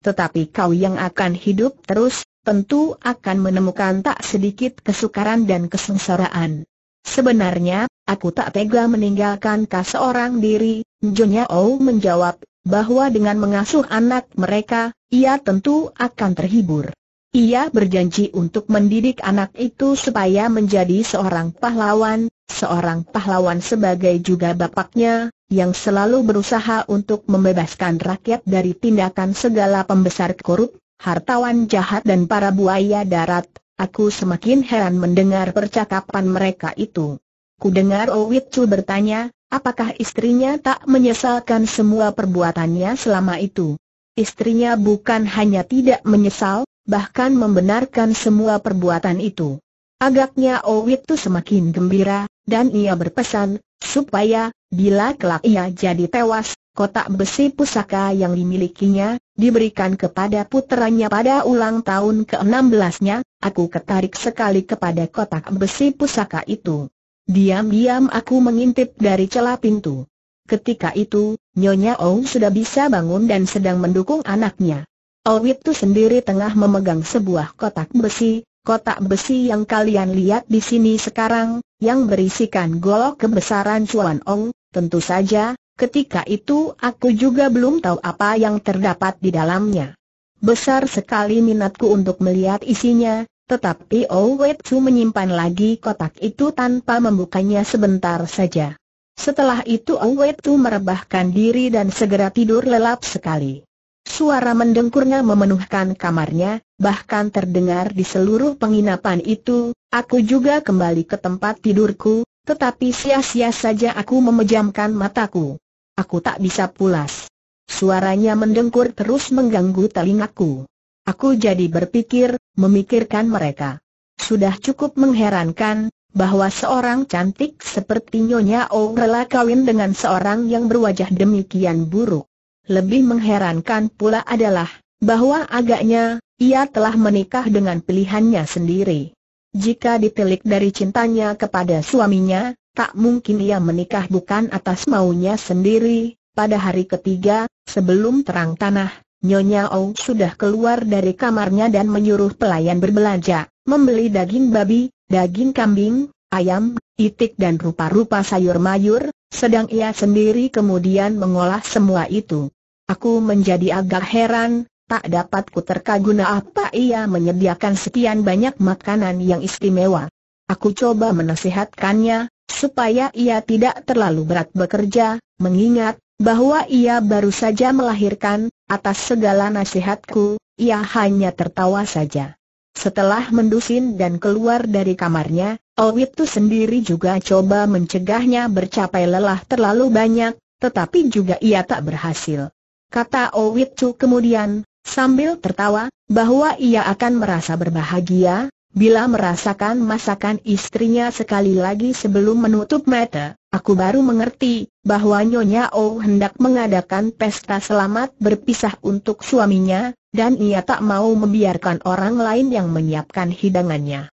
Tetapi kau yang akan hidup terus, tentu akan menemukan tak sedikit kesukaran dan kesengsaraan. Sebenarnya, aku tak tega meninggalkan kau seorang diri, Nyonya O menjawab, bahwa dengan mengasuh anak mereka, ia tentu akan terhibur. Ia berjanji untuk mendidik anak itu supaya menjadi seorang pahlawan, seorang pahlawan sebagai juga bapaknya, yang selalu berusaha untuk membebaskan rakyat dari tindakan segala pembesar korup, hartawan jahat dan para buaya darat, aku semakin heran mendengar percakapan mereka itu. Ku dengar Owit Chu bertanya, apakah istrinya tak menyesalkan semua perbuatannya selama itu. Istrinya bukan hanya tidak menyesal, bahkan membenarkan semua perbuatan itu. Agaknya Owit Chu semakin gembira, dan ia berpesan, supaya, bila kelak ia jadi tewas, kotak besi pusaka yang dimilikinya, diberikan kepada puteranya pada ulang tahun ke-16-nya, aku ketarik sekali kepada kotak besi pusaka itu. Diam-diam aku mengintip dari celah pintu. Ketika itu, Nyonya Ong sudah bisa bangun dan sedang mendukung anaknya. Ong itu sendiri tengah memegang sebuah kotak besi, kotak besi yang kalian lihat di sini sekarang, yang berisikan golok kebesaran Chuan Ong, tentu saja, Ketika itu aku juga belum tahu apa yang terdapat di dalamnya. Besar sekali minatku untuk melihat isinya, tetapi Owetsu menyimpan lagi kotak itu tanpa membukanya sebentar saja. Setelah itu Owetsu merebahkan diri dan segera tidur lelap sekali. Suara mendengkurnya memenuhkan kamarnya, bahkan terdengar di seluruh penginapan itu, aku juga kembali ke tempat tidurku, tetapi sia-sia saja aku memejamkan mataku. Aku tak bisa pulas. Suaranya mendengkur terus mengganggu telingaku. Aku jadi berpikir, memikirkan mereka. Sudah cukup mengherankan, bahwa seorang cantik seperti Nyonya O rela kawin dengan seorang yang berwajah demikian buruk. Lebih mengherankan pula adalah, bahwa agaknya, ia telah menikah dengan pilihannya sendiri. Jika ditelik dari cintanya kepada suaminya, tak mungkin ia menikah bukan atas maunya sendiri. Pada hari ketiga, sebelum terang tanah, Nyonya Ong sudah keluar dari kamarnya dan menyuruh pelayan berbelanja, membeli daging babi, daging kambing, ayam, itik dan rupa-rupa sayur mayur, sedang ia sendiri kemudian mengolah semua itu. Aku menjadi agak heran, tak dapat kuterka guna apa ia menyediakan sekian banyak makanan yang istimewa. Aku coba menasihatkannya, supaya ia tidak terlalu berat bekerja, mengingat bahwa ia baru saja melahirkan, atas segala nasihatku, ia hanya tertawa saja. Setelah mendusin dan keluar dari kamarnya, Owit itu sendiri juga coba mencegahnya bercapai lelah terlalu banyak, tetapi juga ia tak berhasil. Kata Owit Chu kemudian, sambil tertawa, bahwa ia akan merasa berbahagia, Bila merasakan masakan istrinya sekali lagi sebelum menutup mata, aku baru mengerti bahwa Nyonya O hendak mengadakan pesta selamat berpisah untuk suaminya, dan ia tak mau membiarkan orang lain yang menyiapkan hidangannya.